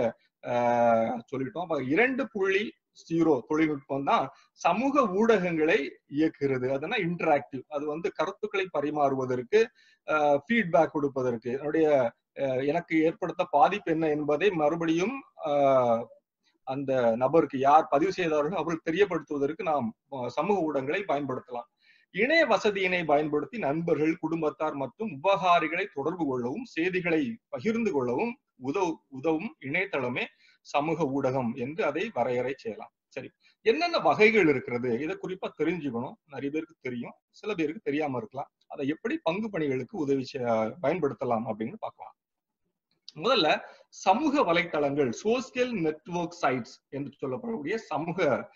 சொல்லிட்டோம். அப்ப இரண்டு புள்ளி ஜீரோ தொழில்நுட்பம் தான் சமூக ஊடகங்களை இயக்குகிறது. அதனா இன்டராக்டிவ் அது வந்து கருத்துக்களை பரிமாறுவதற்கு ஃபீட்பேக் கொடுப்பதற்கு. என்னுடைய எனக்கு ஏற்படுத்த பாதிப்பு என்ன என்பதை மறுபடியும் அந்த நபருக்கு யார் பதிவு செய்தார்களோ அவர்கள் தெரியப்படுத்துவதற்கு நாம் சமூக ஊடகங்களை பயன்படுத்தலாம். இணைய வசதியினை பயன்படுத்தி நண்பர்கள் குடும்பத்தார் மற்றும் உபகாரிகளை தொடர்பு கொள்ளவும் செய்திகளை பகிர்ந்து கொள்ளவும் உதவு உதவும் இணையதளமே சமூக ஊடகம் என்று அதை வரையறை செய்யலாம். சரி. என்னென்ன வகைகள் இருக்கிறது? இதை குறிப்பா தெரிஞ்சுக்கணும். நிறைய பேருக்கு தெரியும். சில பேருக்கு தெரியாம இருக்கலாம். அதை எப்படி பங்கு பணிகளுக்கு உதவி பயன்படுத்தலாம் அப்படின்னு பார்க்கலாம். முதல்ல சமூக வலைத்தளங்கள் சோசியல் நெட்ஒர்க் சைட்ஸ் என்று சொல்லப்படக்கூடிய சமூக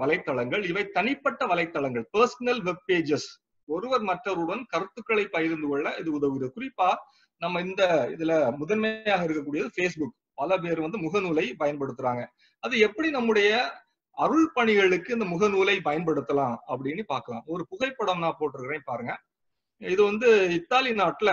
வலைத்தளங்கள். இவை தனிப்பட்ட வலைத்தளங்கள். பர்சனல் வெப் பேஜஸ் ஒருவர் மற்றவருடன் கருத்துக்களை பகிர்ந்து கொள்ள இது உதவுகிறது. குறிப்பா நம்ம இந்த இதுல முதன்மையாக இருக்கக்கூடியது ஃபேஸ்புக் பல பேர் வந்து முகநூலை பயன்படுத்துறாங்க. அது எப்படி நம்முடைய அருள் பணிகளுக்கு இந்த முகநூலை பயன்படுத்தலாம் அப்படின்னு பார்க்கலாம். ஒரு புகைப்படம் நான் போட்டிருக்கிறேன் பாருங்க. இது வந்து இத்தாலி நாட்டுல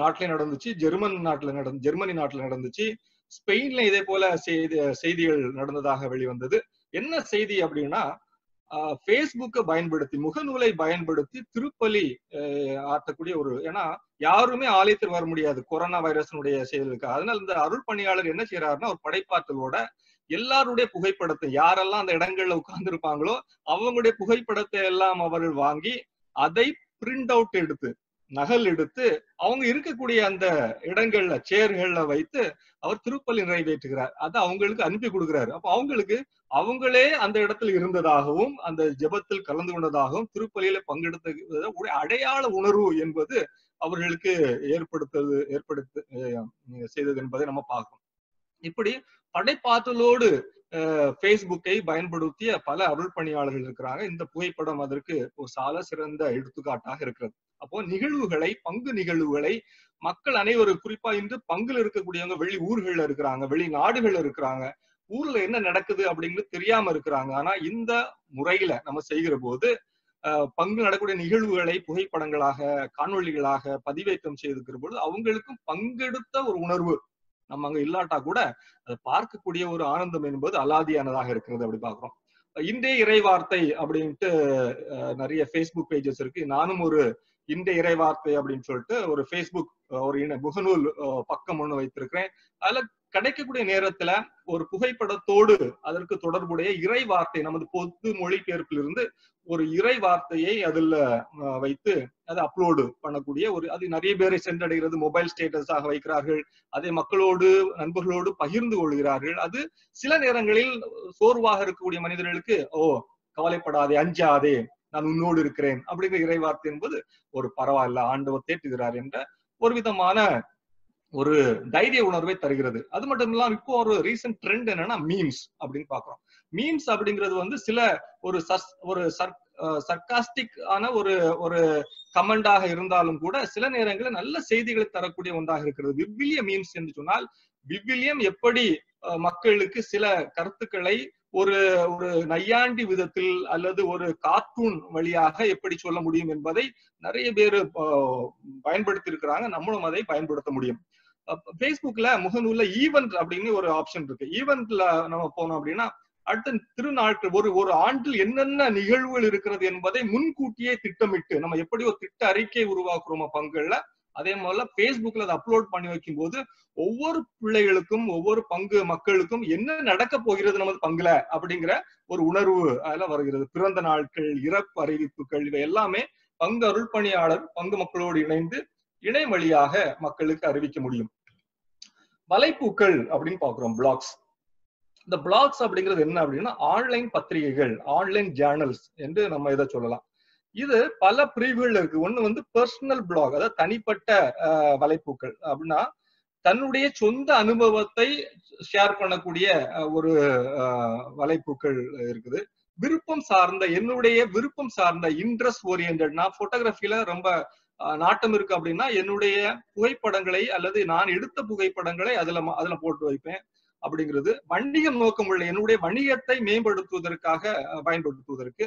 நாட்டில நடந்துச்சு. ஜெர்மன் நாட்டுல நடந்து ஜெர்மனி நாட்டுல நடந்துச்சு. ஸ்பெயின்ல இதே போல செய்தி செய்திகள் நடந்ததாக வெளிவந்தது. என்ன செய்தி அப்படின்னா ஃபேஸ்புக்கை பயன்படுத்தி முகநூலை பயன்படுத்தி திருப்பலி ஆற்றக்கூடிய ஒரு ஏன்னா யாருமே ஆலயத்தில் வர முடியாது கொரோனா வைரஸினுடைய செயலுக்கு. அதனால இந்த அருள் பணியாளர் என்ன செய்யறாருன்னா ஒரு படைப்பாற்றலோட எல்லாருடைய புகைப்படத்தை யாரெல்லாம் அந்த இடங்கள்ல உட்கார்ந்து இருப்பாங்களோ அவங்களுடைய புகைப்படத்தை எல்லாம் அவர்கள் வாங்கி அதை பிரிண்ட் அவுட் எடுத்து நகல் எடுத்து அவங்க இருக்கக்கூடிய அந்த இடங்கள்ல சேர்கள்ல வைத்து அவர் திருப்பலி நிறைவேற்றுகிறார். அதை அவங்களுக்கு அனுப்பி கொடுக்கிறாரு. அப்ப அவங்களுக்கு அவங்களே அந்த இடத்துல இருந்ததாகவும் அந்த ஜெபத்தில் கலந்து கொண்டதாகவும் திருப்பலியில பங்கெடுத்த ஒரு அடையாள உணர்வு என்பது அவர்களுக்கு ஏற்படுத்தது ஏற்படுத்த செய்தது என்பதை நம்ம பார்க்கணும் இப்படி படைப்பாற்றலோடு பேஸ்புக்கை பயன்படுத்திய பல அருள் பணியாளர்கள் இருக்கிறாங்க. இந்த புகைப்படம் அதற்கு ஒரு சால சிறந்த எடுத்துக்காட்டாக இருக்கிறது. அப்போ நிகழ்வுகளை பங்கு நிகழ்வுகளை மக்கள் அனைவரும் குறிப்பா இன்று பங்குல இருக்கக்கூடியவங்க வெளி ஊர்கள்ல இருக்கிறாங்க வெளி நாடுகள்ல இருக்கிறாங்க. ஊர்ல என்ன நடக்குது அப்படிங்கிறது தெரியாம இருக்கிறாங்க. ஆனா இந்த முறையில நம்ம செய்கிற போது பங்கு நடக்கூடிய நிகழ்வுகளை புகைப்படங்களாக காணொளிகளாக பதிவேற்றம் செய்திருக்கிற பொழுது அவங்களுக்கும் பங்கெடுத்த ஒரு உணர்வு நம்ம அங்க இல்லாட்டா கூட அதை பார்க்கக்கூடிய ஒரு ஆனந்தம் என்பது அலாதியானதாக இருக்கிறது அப்படி பாக்குறோம் இன்றைய இறைவார்த்தை அப்படின்ட்டு நிறைய ஃபேஸ்புக் பேஜஸ் இருக்கு. நானும் ஒரு இந்த இறைவார்த்தை அப்படின்னு சொல்லிட்டு ஒரு ஃபேஸ்புக் ஒரு முகநூல் பக்கம் ஒண்ணு வைத்திருக்கிறேன். அதுல கிடைக்கக்கூடிய நேரத்துல ஒரு புகைப்படத்தோடு அதற்கு தொடர்புடைய இறை வார்த்தை நமது பொது மொழிபெயர்ப்பிலிருந்து ஒரு இறை வார்த்தையை அதுல வைத்து அதை அப்லோடு பண்ணக்கூடிய ஒரு அது நிறைய பேரை சென்றடைகிறது. மொபைல் ஸ்டேட்டஸாக வைக்கிறார்கள். அதை மக்களோடு நண்பர்களோடு பகிர்ந்து கொள்கிறார்கள். அது சில நேரங்களில் சோர்வாக இருக்கக்கூடிய மனிதர்களுக்கு ஓ கவலைப்படாதே அஞ்சாதே நான் உன்னோடு இருக்கிறேன் அப்படிங்கிற இறைவார்த்தை என்பது ஒரு பரவாயில்ல ஆண்டவர் தேட்டுகிறார் என்ற ஒரு விதமான ஒரு தைரிய உணர்வை தருகிறது. அது மட்டும் இல்லாம இப்போ ஒரு ரீசன்ட் ட்ரெண்ட் என்னன்னா மீம்ஸ் அப்படின்னு பாக்குறோம் மீம்ஸ் அப்படிங்கிறது வந்து சில ஒரு சர் ஒரு சர் சர்க்காஸ்டிக் ஆன ஒரு ஒரு கமெண்டாக இருந்தாலும் கூட சில நேரங்களில் நல்ல செய்திகளை தரக்கூடிய ஒன்றாக இருக்கிறது. விவிலிய மீம்ஸ் என்று சொன்னால் விவிலியம் எப்படி மக்களுக்கு சில கருத்துக்களை ஒரு ஒரு நையாண்டி விதத்தில் அல்லது ஒரு கார்ட்டூன் வழியாக எப்படி சொல்ல முடியும் என்பதை நிறைய பேர் பயன்படுத்தி இருக்கிறாங்க நம்மளும் அதை பயன்படுத்த முடியும். பேஸ்புக்ல முகநூல்ல ஈவென்ட் அப்படின்னு ஒரு ஆப்ஷன் இருக்கு. ஈவென்ட்ல நம்ம போனோம் அப்படின்னா அடுத்த திருநாட்கள் ஒரு ஒரு ஆண்டில் என்னென்ன நிகழ்வுகள் இருக்கிறது என்பதை முன்கூட்டியே திட்டமிட்டு நம்ம எப்படி ஒரு திட்ட அறிக்கை உருவாக்குறோமோ பங்குகள்ல அதே மாதிரில பேஸ்புக்ல அதை அப்லோட் பண்ணி வைக்கும்போது ஒவ்வொரு பிள்ளைகளுக்கும் ஒவ்வொரு பங்கு மக்களுக்கும் என்ன நடக்க போகிறது நமது பங்குல அப்படிங்கிற ஒரு உணர்வு அதெல்லாம் வருகிறது. பிறந்த நாட்கள் இறப்பு அறிவிப்புகள் இவை எல்லாமே பங்கு அருள்பணியாளர் பங்கு மக்களோடு இணைந்து இணை வழியாக மக்களுக்கு அறிவிக்க முடியும். வலைப்பூக்கள் அப்படின்னு பாக்குறோம் பிளாக்ஸ் இந்த பிளாக்ஸ் அப்படிங்கிறது என்ன அப்படின்னா ஆன்லைன் பத்திரிகைகள் ஆன்லைன் ஜேர்னல்ஸ் என்று நம்ம இதை சொல்லலாம். இது பல பிரிவுகள் இருக்கு. ஒண்ணு வந்து பர்சனல் பிளாக் அதாவது தனிப்பட்ட வலைப்பூக்கள். அப்படின்னா தன்னுடைய சொந்த அனுபவத்தை ஷேர் பண்ணக்கூடிய ஒரு வலைப்பூக்கள் இருக்குது. விருப்பம் சார்ந்த என்னுடைய விருப்பம் சார்ந்த இன்ட்ரெஸ்ட் ஓரியன்ட் நான் போட்டோகிராஃபில ரொம்ப நாட்டம் இருக்கு அப்படின்னா என்னுடைய புகைப்படங்களை அல்லது நான் எடுத்த புகைப்படங்களை அதுல அதுல போட்டு வைப்பேன் அப்படிங்கிறது. வணிகம் நோக்கம் உள்ள என்னுடைய வணிகத்தை மேம்படுத்துவதற்காக பயன்படுத்துவதற்கு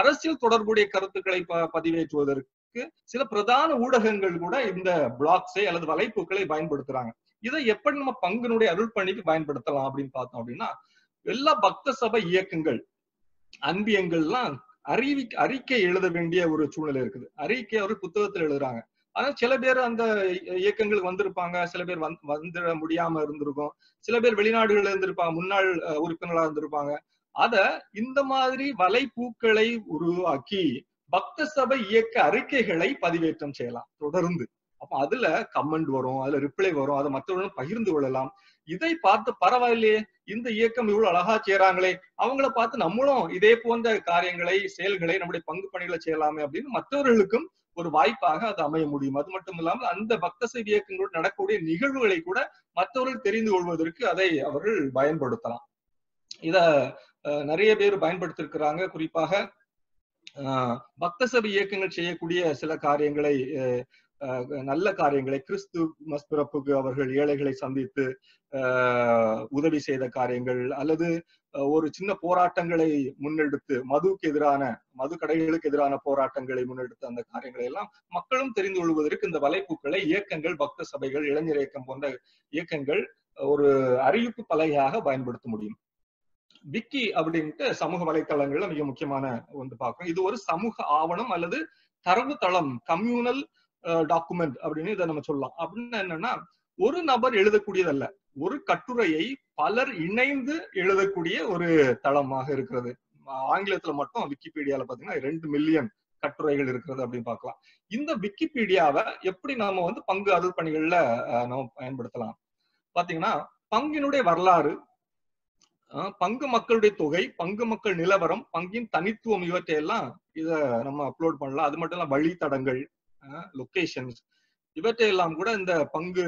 அரசியல் தொடர்புடைய கருத்துக்களை பதிவேற்றுவதற்கு சில பிரதான ஊடகங்கள் கூட இந்த பிளாக்ஸை அல்லது வலைப்புகளை பயன்படுத்துறாங்க. இதை எப்படி நம்ம பங்கினுடைய அருள் பணிக்கு பயன்படுத்தலாம் அப்படின்னு பார்த்தோம் அப்படின்னா எல்லா பக்த சபை இயக்கங்கள் அன்பியங்கள்லாம் அறிவி அறிக்கை எழுத வேண்டிய ஒரு சூழ்நிலை இருக்குது. அறிக்கை அவர் புத்தகத்தில் எழுதுறாங்க. ஆனா சில பேர் அந்த இயக்கங்களுக்கு வந்திருப்பாங்க. சில பேர் வந் வந்துட முடியாம இருந்திருக்கும். சில பேர் வெளிநாடுகள்ல இருந்திருப்பாங்க. முன்னாள் உறுப்பினர்களா இருந்திருப்பாங்க. அத இந்த மாதிரி வலைப்பூக்களை உருவாக்கி பக்த சபை இயக்க அறிக்கைகளை பதிவேற்றம் செய்யலாம் தொடர்ந்து. அப்ப அதுல கமெண்ட் வரும் அதுல ரிப்ளை வரும் அதை மற்றவர்களும் பகிர்ந்து கொள்ளலாம். இதை பார்த்து பரவாயில்லையே இந்த இயக்கம் இவ்வளவு அழகா செய்யறாங்களே அவங்கள பார்த்து நம்மளும் இதே போன்ற காரியங்களை செயல்களை நம்முடைய பங்கு பணிகளை செய்யலாமே அப்படின்னு மற்றவர்களுக்கும் ஒரு வாய்ப்பாக அது அமைய முடியும். அது மட்டும் இல்லாமல் அந்த பக்த சேவை இயக்கங்களோடு நடக்கக்கூடிய நிகழ்வுகளை கூட மற்றவர்கள் தெரிந்து கொள்வதற்கு அதை அவர்கள் பயன்படுத்தலாம். இத நிறைய பேர் பயன்படுத்திருக்கிறாங்க. குறிப்பாக பக்த சபை இயக்கங்கள் செய்யக்கூடிய சில காரியங்களை நல்ல காரியங்களை கிறிஸ்து மஸ்பிறப்புக்கு அவர்கள் ஏழைகளை சந்தித்து உதவி செய்த காரியங்கள் அல்லது ஒரு சின்ன போராட்டங்களை முன்னெடுத்து மதுக்கு எதிரான மது கடைகளுக்கு எதிரான போராட்டங்களை முன்னெடுத்த அந்த காரியங்களை எல்லாம் மக்களும் தெரிந்து கொள்வதற்கு இந்த வலைப்பூக்களை இயக்கங்கள் பக்த சபைகள் இளைஞர் இயக்கம் போன்ற இயக்கங்கள் ஒரு அறிவிப்பு பலகையாக பயன்படுத்த முடியும். விக்கி அப்படின்ட்டு சமூக வலைத்தளங்கள்ல மிக முக்கியமான வந்து பார்க்கணும் இது ஒரு சமூக ஆவணம் அல்லது தரவு தளம் கம்யூனல் டாக்குமெண்ட் அப்படின்னு இதை நம்ம சொல்லலாம். அப்படின்னு என்னன்னா ஒரு நபர் எழுதக்கூடியதல்ல. ஒரு கட்டுரையை பலர் இணைந்து எழுதக்கூடிய ஒரு தளமாக இருக்கிறது. ஆங்கிலத்துல மட்டும் விக்கிபீடியால பாத்தீங்கன்னா ரெண்டு மில்லியன் கட்டுரைகள் இருக்கிறது அப்படின்னு பார்க்கலாம். இந்த விக்கிபீடியாவை எப்படி நாம வந்து பங்கு அருள் பணிகள்ல நம்ம பயன்படுத்தலாம்? பாத்தீங்கன்னா பங்கினுடைய வரலாறு பங்கு மக்களுடைய தொகை பங்கு மக்கள் நிலவரம் பங்கின் தனித்துவம் இவற்றையெல்லாம் இத நம்ம அப்லோட் பண்ணலாம். அது மட்டும் இல்ல வழித்தடங்கள் லொக்கேஷன்ஸ் இவற்றையெல்லாம் கூட இந்த பங்கு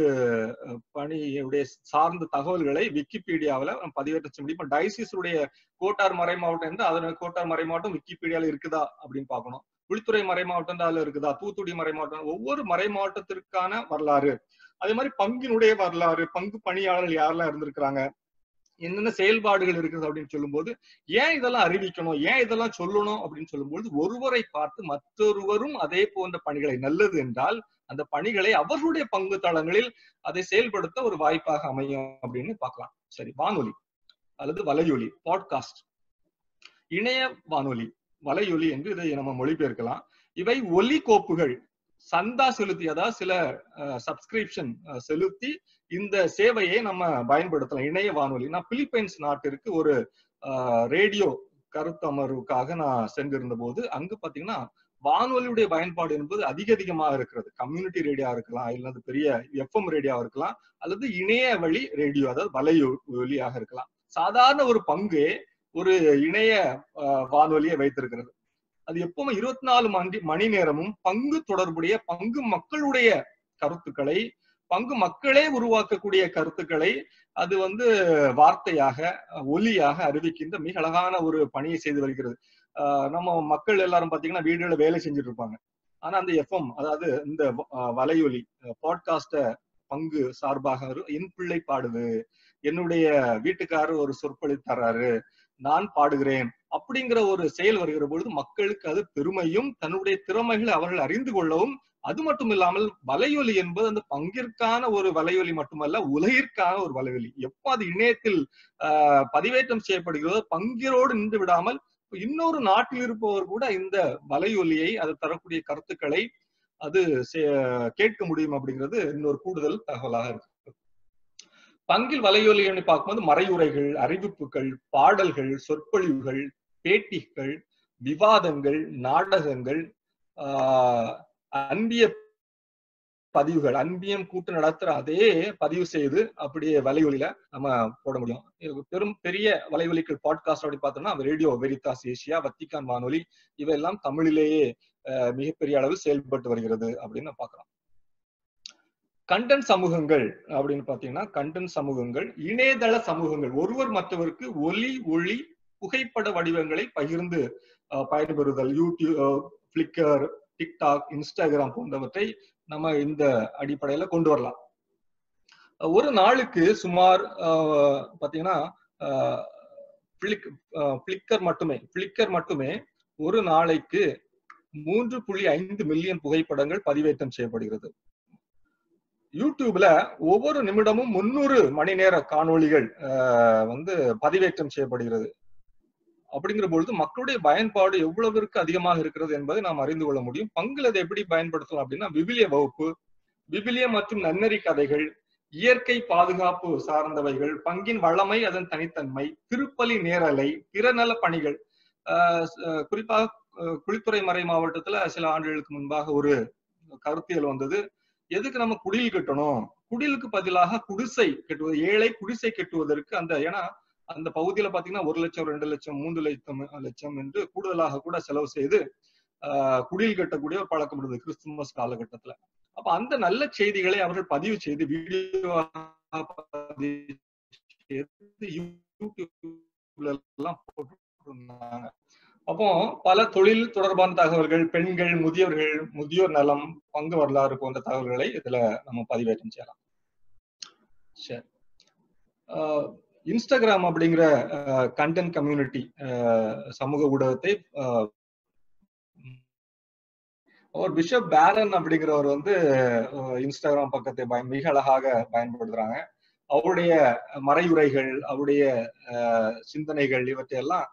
பணியுடைய சார்ந்த தகவல்களை விக்கிபீடியாவில் பதிவேற்ற முடியும் இப்போ டைசிஸுடைய கோட்டார் மறை மாவட்டம் இருந்தால் அதோட கோட்டார் மறை மாவட்டம் விக்கிபீடியாவில் இருக்குதா அப்படின்னு பார்க்கணும். உள்துறை மறை மாவட்டம் அதில் இருக்குதா? தூத்துக்குடி மறை மாவட்டம் ஒவ்வொரு மறை மாவட்டத்திற்கான வரலாறு. அதே மாதிரி பங்கினுடைய வரலாறு பங்கு பணியாளர்கள் யாரெல்லாம் இருந்திருக்கிறாங்க? என்னென்ன செயல்பாடுகள் இருக்குது அப்படின்னு சொல்லும்போது ஏன் இதெல்லாம் அறிவிக்கணும்? ஏன் இதெல்லாம் சொல்லணும்? அப்படின்னு சொல்லும்போது ஒருவரை பார்த்து மற்றொருவரும் அதே போன்ற பணிகளை நல்லது என்றால் அந்த பணிகளை அவர்களுடைய பங்கு தளங்களில் அதை செயல்படுத்த ஒரு வாய்ப்பாக அமையும் அப்படின்னு பார்க்கலாம். சரி வானொலி அல்லது வலையொலி பாட்காஸ்ட் இணைய வானொலி வலையொலி என்று இதை நம்ம மொழிபெயர்க்கலாம். இவை ஒலி கோப்புகள் சந்தா செலுத்தி அதாவது சில சப்ஸ்கிரிப்ஷன் செலுத்தி இந்த சேவையை நம்ம பயன்படுத்தலாம். இணைய வானொலி. நான் பிலிப்பைன்ஸ் நாட்டிற்கு ஒரு ரேடியோ கருத்தமர்வுக்காக நான் சென்றிருந்த போது அங்கு பாத்தீங்கன்னா வானொலியுடைய பயன்பாடு என்பது அதிக அதிகமாக இருக்கிறது. கம்யூனிட்டி ரேடியோ இருக்கலாம் இல்லது பெரிய எஃப்எம் ரேடியோ இருக்கலாம் அல்லது இணைய வழி ரேடியோ அதாவது வலையொலியாக இருக்கலாம். சாதாரண ஒரு பங்கு ஒரு இணைய வானொலியை வைத்திருக்கிறது. அது எப்பவுமே இருபத்தி நாலு மணி மணி நேரமும் பங்கு தொடர்புடைய பங்கு மக்களுடைய கருத்துக்களை பங்கு மக்களே உருவாக்கக்கூடிய கருத்துக்களை அது வந்து வார்த்தையாக ஒலியாக அறிவிக்கின்ற மிக அழகான ஒரு பணியை செய்து வருகிறது. நம்ம மக்கள் எல்லாரும் பாத்தீங்கன்னா வீடுகள வேலை செஞ்சுட்டு இருப்பாங்க. ஆனா அந்த எஃப்எம் அதாவது இந்த வலையொலி பாட்காஸ்ட பங்கு சார்பாக என் பிள்ளை பாடுது என்னுடைய வீட்டுக்காரர் ஒரு சொற்பொழி தர்றாரு நான் பாடுகிறேன் அப்படிங்கிற ஒரு செயல் வருகிற பொழுது மக்களுக்கு அது பெருமையும் தன்னுடைய திறமைகளை அவர்கள் அறிந்து கொள்ளவும் அது மட்டும் இல்லாமல் வலையொலி என்பது அந்த பங்கிற்கான ஒரு வலையொலி மட்டுமல்ல உலகிற்கான ஒரு வலையொலி. எப்போ அது இணையத்தில் பதிவேற்றம் செய்யப்படுகிறதோ பங்கிரோடு நின்று விடாமல் இன்னொரு நாட்டில் இருப்பவர் கூட இந்த வலையொலியை அது தரக்கூடிய கருத்துக்களை அது கேட்க முடியும் அப்படிங்கிறது இன்னொரு கூடுதல் தகவலாக இருக்கு. பங்கில் வலையொலின்னு பார்க்கும்போது மறையுரைகள் அறிவிப்புகள் பாடல்கள் சொற்பொழிவுகள் பேட்டிகள் விவாதங்கள் நாடகங்கள் ஆஹ் அன்பிய பதிவுகள் அன்பியம் கூட்டு நடத்துற அதே பதிவு செய்து அப்படியே வலைவலியில நம்ம போட முடியும். பெரும் பெரிய வலைவலிகள் பாட்காஸ்ட் அப்படி பார்த்தோம்னா ரேடியோ வெரிதாஸ் ஏசியா வத்திகான் வானொலி இவையெல்லாம் தமிழிலேயே மிகப்பெரிய அளவில் செயல்பட்டு வருகிறது அப்படின்னு பாக்குறோம் கண்டன் சமூகங்கள் அப்படின்னு பாத்தீங்கன்னா கண்டன் சமூகங்கள் இணையதள சமூகங்கள். ஒருவர் மற்றவருக்கு ஒலி ஒளி புகைப்பட வடிவங்களை பகிர்ந்து பயன்பெறுதல் யூடியூப் பிளிக்கர் டிக்டாக் இன்ஸ்டாகிராம் போன்றவற்றை நம்ம இந்த அடிப்படையில கொண்டு வரலாம். ஒரு நாளுக்கு சுமார் பாத்தீங்கன்னா பிளிக்கர் மட்டுமே பிளிக்கர் மட்டுமே ஒரு நாளைக்கு மூன்று புள்ளி ஐந்து மில்லியன் புகைப்படங்கள் பதிவேற்றம் செய்யப்படுகிறது. யூடியூப்ல ஒவ்வொரு நிமிடமும் முன்னூறு மணி நேர காணொளிகள் வந்து பதிவேற்றம் செய்யப்படுகிறது. அப்படிங்கிற பொழுது மக்களுடைய பயன்பாடு எவ்வளவிற்கு அதிகமாக இருக்கிறது என்பதை நாம் அறிந்து கொள்ள முடியும். பங்கில் அதை எப்படி பயன்படுத்தலாம் அப்படின்னா விவிலிய வகுப்பு விவிலிய மற்றும் நன்னறி கதைகள் இயற்கை பாதுகாப்பு சார்ந்தவைகள் பங்கின் வளமை அதன் தனித்தன்மை திருப்பலி நேரலை பிறநல பணிகள். குறிப்பாக குளித்துறை மறை மாவட்டத்துல சில ஆண்டுகளுக்கு முன்பாக ஒரு கருத்தியல் வந்தது. எதுக்கு நம்ம குடில் கட்டணும்? குடிலுக்கு பதிலாக குடிசை கட்டுவது ஏழை குடிசை கட்டுவதற்கு அந்த ஏன்னா அந்த பகுதியில பாத்தீங்கன்னா ஒரு லட்சம் ரெண்டு லட்சம் மூன்று லட்சம் லட்சம் என்று கூடுதலாக கூட செலவு செய்து ஆஹ் குடில் கட்டக்கூடிய ஒரு பழக்கம் இருந்தது கிறிஸ்துமஸ் காலகட்டத்துல. அப்ப அந்த நல்ல செய்திகளை அவர்கள் பதிவு செய்து வீடியோ யூடியூப்ல எல்லாம் போட்டுருந்தாங்க. அப்போ பல தொழில் தொடர்பான தகவல்கள் பெண்கள் முதியவர்கள் முதியோர் நலம் பங்கு வரலாறு போன்ற தகவல்களை இதுல நம்ம பதிவேற்றம் செய்யலாம். சரி. இன்ஸ்டாகிராம் அப்படிங்கிற கண்டென்ட் கம்யூனிட்டி சமூக ஊடகத்தை ஒரு பிஷப் பேரன் அப்படிங்கிறவர் வந்து இன்ஸ்டாகிராம் பக்கத்தை பயன் மிக அழகாக பயன்படுத்துறாங்க. அவருடைய மறையுரைகள் அவருடைய சிந்தனைகள் இவற்றையெல்லாம்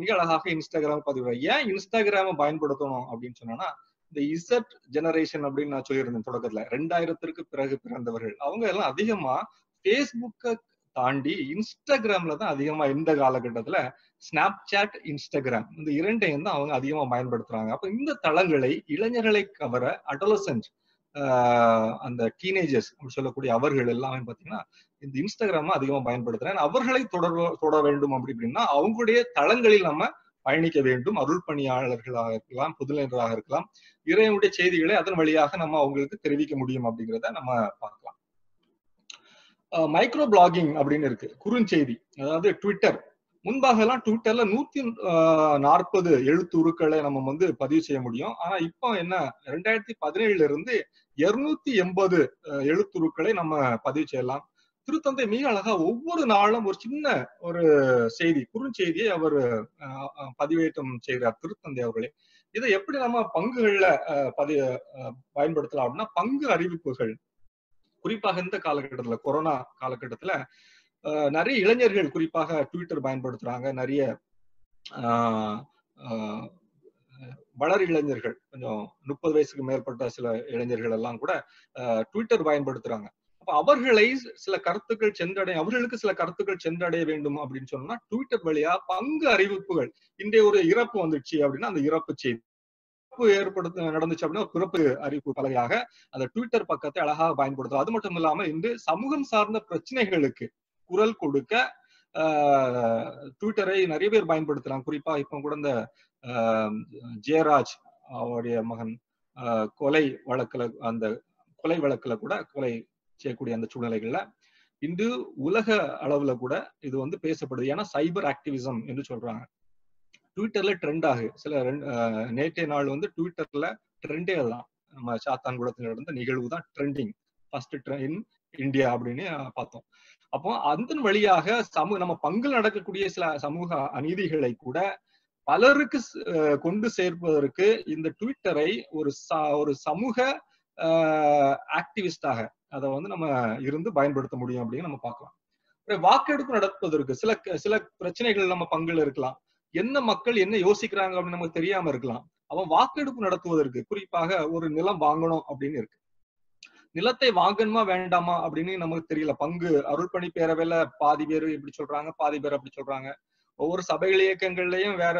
மிக அழகாக இன்ஸ்டாகிராம் பதிவு ஏன் இன்ஸ்டாகிராம பயன்படுத்தணும் அப்படின்னு சொன்னோம்னா இந்த இசட் ஜெனரேஷன் அப்படின்னு நான் சொல்லியிருந்தேன் தொடக்கத்துல. ரெண்டாயிரத்திற்கு பிறகு பிறந்தவர்கள். அவங்க எல்லாம் அதிகமா ஃபேஸ்புக்க தாண்டி இன்ஸ்டாகிராம்ல தான் அதிகமா இந்த காலகட்டத்துல ஸ்னாப் சாட் இன்ஸ்டாகிராம் இந்த இரண்டையும் தான் அவங்க அதிகமா பயன்படுத்துறாங்க. அப்ப இந்த தளங்களை இளைஞர்களை கவர அடோலசன்ட் அந்த டீனேஜர்ஸ் அப்படி சொல்லக்கூடிய அவர்கள் எல்லாமே பாத்தீங்கன்னா இந்த இன்ஸ்டாகிராம அதிகமா பயன்படுத்துறேன் அவர்களை தொடர் தொட வேண்டும் அப்படி அப்படின்னா அவங்களுடைய தளங்களில் நம்ம பயணிக்க வேண்டும். அருள் பணியாளர்களாக இருக்கலாம். புதுநிலராக இருக்கலாம் இறைவனுடைய செய்திகளை அதன் வழியாக நம்ம அவங்களுக்கு தெரிவிக்க முடியும் அப்படிங்கிறத நம்ம பார்க்கலாம் மைக்ரோ பிளாகிங் அப்படின்னு இருக்கு. குறுஞ்செய்தி. அதாவது ட்விட்டர் முன்பாக எல்லாம் ட்விட்டர்ல நூத்தி நாற்பது எழுத்துருக்களை நம்ம வந்து பதிவு செய்ய முடியும். ஆனா இப்போ என்ன ரெண்டாயிரத்தி பதினேழுல இருந்து இருநூத்தி எண்பது எழுத்துருக்களை நம்ம பதிவு செய்யலாம். திருத்தந்தை மிக அழகா ஒவ்வொரு நாளும் ஒரு சின்ன ஒரு செய்தி குறுஞ்செய்தியை அவர் பதிவேற்றம் செய்கிறார் திருத்தந்தை அவர்களே. இதை எப்படி நம்ம பங்குகள்ல பதி பயன்படுத்தலாம் அப்படின்னா பங்கு அறிவிப்புகள். குறிப்பாக இந்த காலகட்டத்துல கொரோனா காலகட்டத்துல நிறைய இளைஞர்கள் குறிப்பாக ட்விட்டர் பயன்படுத்துறாங்க. நிறைய வளர் இளைஞர்கள் கொஞ்சம் முப்பது வயசுக்கு மேற்பட்ட சில இளைஞர்கள் எல்லாம் கூட ட்விட்டர் பயன்படுத்துறாங்க. அப்ப அவர்களை சில கருத்துக்கள் சென்றடைய அவர்களுக்கு சில கருத்துக்கள் சென்றடைய வேண்டும் அப்படின்னு சொன்னா ட்விட்டர் வழியா பங்கு அறிவிப்புகள் இன்றைய ஒரு இறப்பு வந்துச்சு அப்படின்னா அந்த இறப்பு செய்தி பிறப்பு ஏற்படுத்த நடந்துச்சு அப்படின்னா பிறப்பு அறிவிப்பு பலகையாக அந்த ட்விட்டர் பக்கத்தை அழகாக பயன்படுத்தும். அது மட்டும் இல்லாம இன்று சமூகம் சார்ந்த பிரச்சனைகளுக்கு குரல் கொடுக்க ட்விட்டரை நிறைய பேர் பயன்படுத்துறாங்க. குறிப்பா இப்ப கூட இந்த ஜெயராஜ் அவருடைய மகன் கொலை வழக்குல அந்த கொலை வழக்குல கூட கொலை செய்யக்கூடிய அந்த சூழ்நிலைகள்ல இன்று உலக அளவுல கூட இது வந்து பேசப்படுது. ஏன்னா சைபர் ஆக்டிவிசம் என்று சொல்றாங்க. ட்விட்டர்ல ட்ரெண்ட் ஆகு. சில நேற்றைய நாள் வந்து ட்விட்டர்ல ட்ரெண்டே தான் நம்ம சாத்தான்குளத்தில் நடந்த நிகழ்வு தான் ட்ரெண்டிங் ஃபர்ஸ்ட் இன் இந்தியா அப்படின்னு பார்த்தோம். அப்போ அதன் வழியாக சமூக நம்ம பங்கில் நடக்கக்கூடிய சில சமூக அநீதிகளை கூட பலருக்கு அஹ், கொண்டு சேர்ப்பதற்கு இந்த ட்விட்டரை ஒரு ஒரு சமூக ஆக்டிவிஸ்டாக அதை வந்து நம்ம இருந்து பயன்படுத்த முடியும் அப்படின்னு நம்ம பார்க்கலாம். வாக்கெடுப்பு நடப்பதற்கு சில சில பிரச்சனைகள் நம்ம பங்குல இருக்கலாம். என்ன மக்கள் என்ன யோசிக்கிறாங்க அப்படின்னு நமக்கு தெரியாம இருக்கலாம். அவன் வாக்கெடுப்பு நடத்துவதற்கு குறிப்பாக ஒரு நிலம் வாங்கணும் அப்படின்னு இருக்கு. நிலத்தை வாங்கணுமா வேண்டாமா அப்படின்னு நமக்கு தெரியல. பங்கு அருள்பணி பேரவையில பாதி பேர் இப்படி சொல்றாங்க பாதி பேர் அப்படி சொல்றாங்க. ஒவ்வொரு சபைகள் இயக்கங்கள்லயும் வேற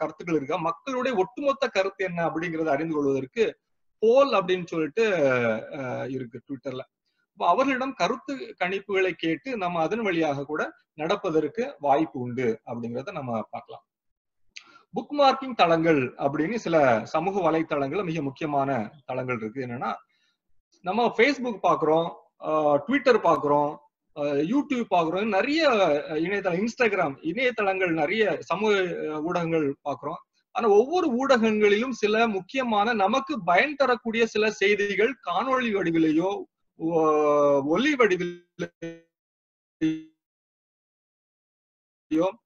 கருத்துக்கள் இருக்கா? மக்களுடைய ஒட்டுமொத்த கருத்து என்ன அப்படிங்கறத அறிந்து கொள்வதற்கு போல் அப்படின்னு சொல்லிட்டு அஹ், இருக்கு ட்விட்டர்ல. இப்போ அவர்களிடம் கருத்து கணிப்புகளை கேட்டு நம்ம அதன் வழியாக கூட நடப்பதற்கு வாய்ப்பு உண்டு அப்படிங்கிறத நம்ம பார்க்கலாம். புக் மார்க்கிங் தளங்கள் அப்படின்னு சில சமூக வலைத்தளங்கள்ல மிக முக்கியமான தளங்கள் இருக்கு. என்னன்னா நம்ம ஃபேஸ்புக் பாக்குறோம் ட்விட்டர் பாக்குறோம் யூடியூப் பாக்குறோம் நிறைய இணையதளம் இன்ஸ்டாகிராம் இணையதளங்கள் நிறைய சமூக ஊடகங்கள் பாக்குறோம் ஆனா ஒவ்வொரு ஊடகங்களிலும் சில முக்கியமான நமக்கு பயன் தரக்கூடிய சில செய்திகள் காணொளி வடிவிலேயோ ஒலி வடிவிலேயோ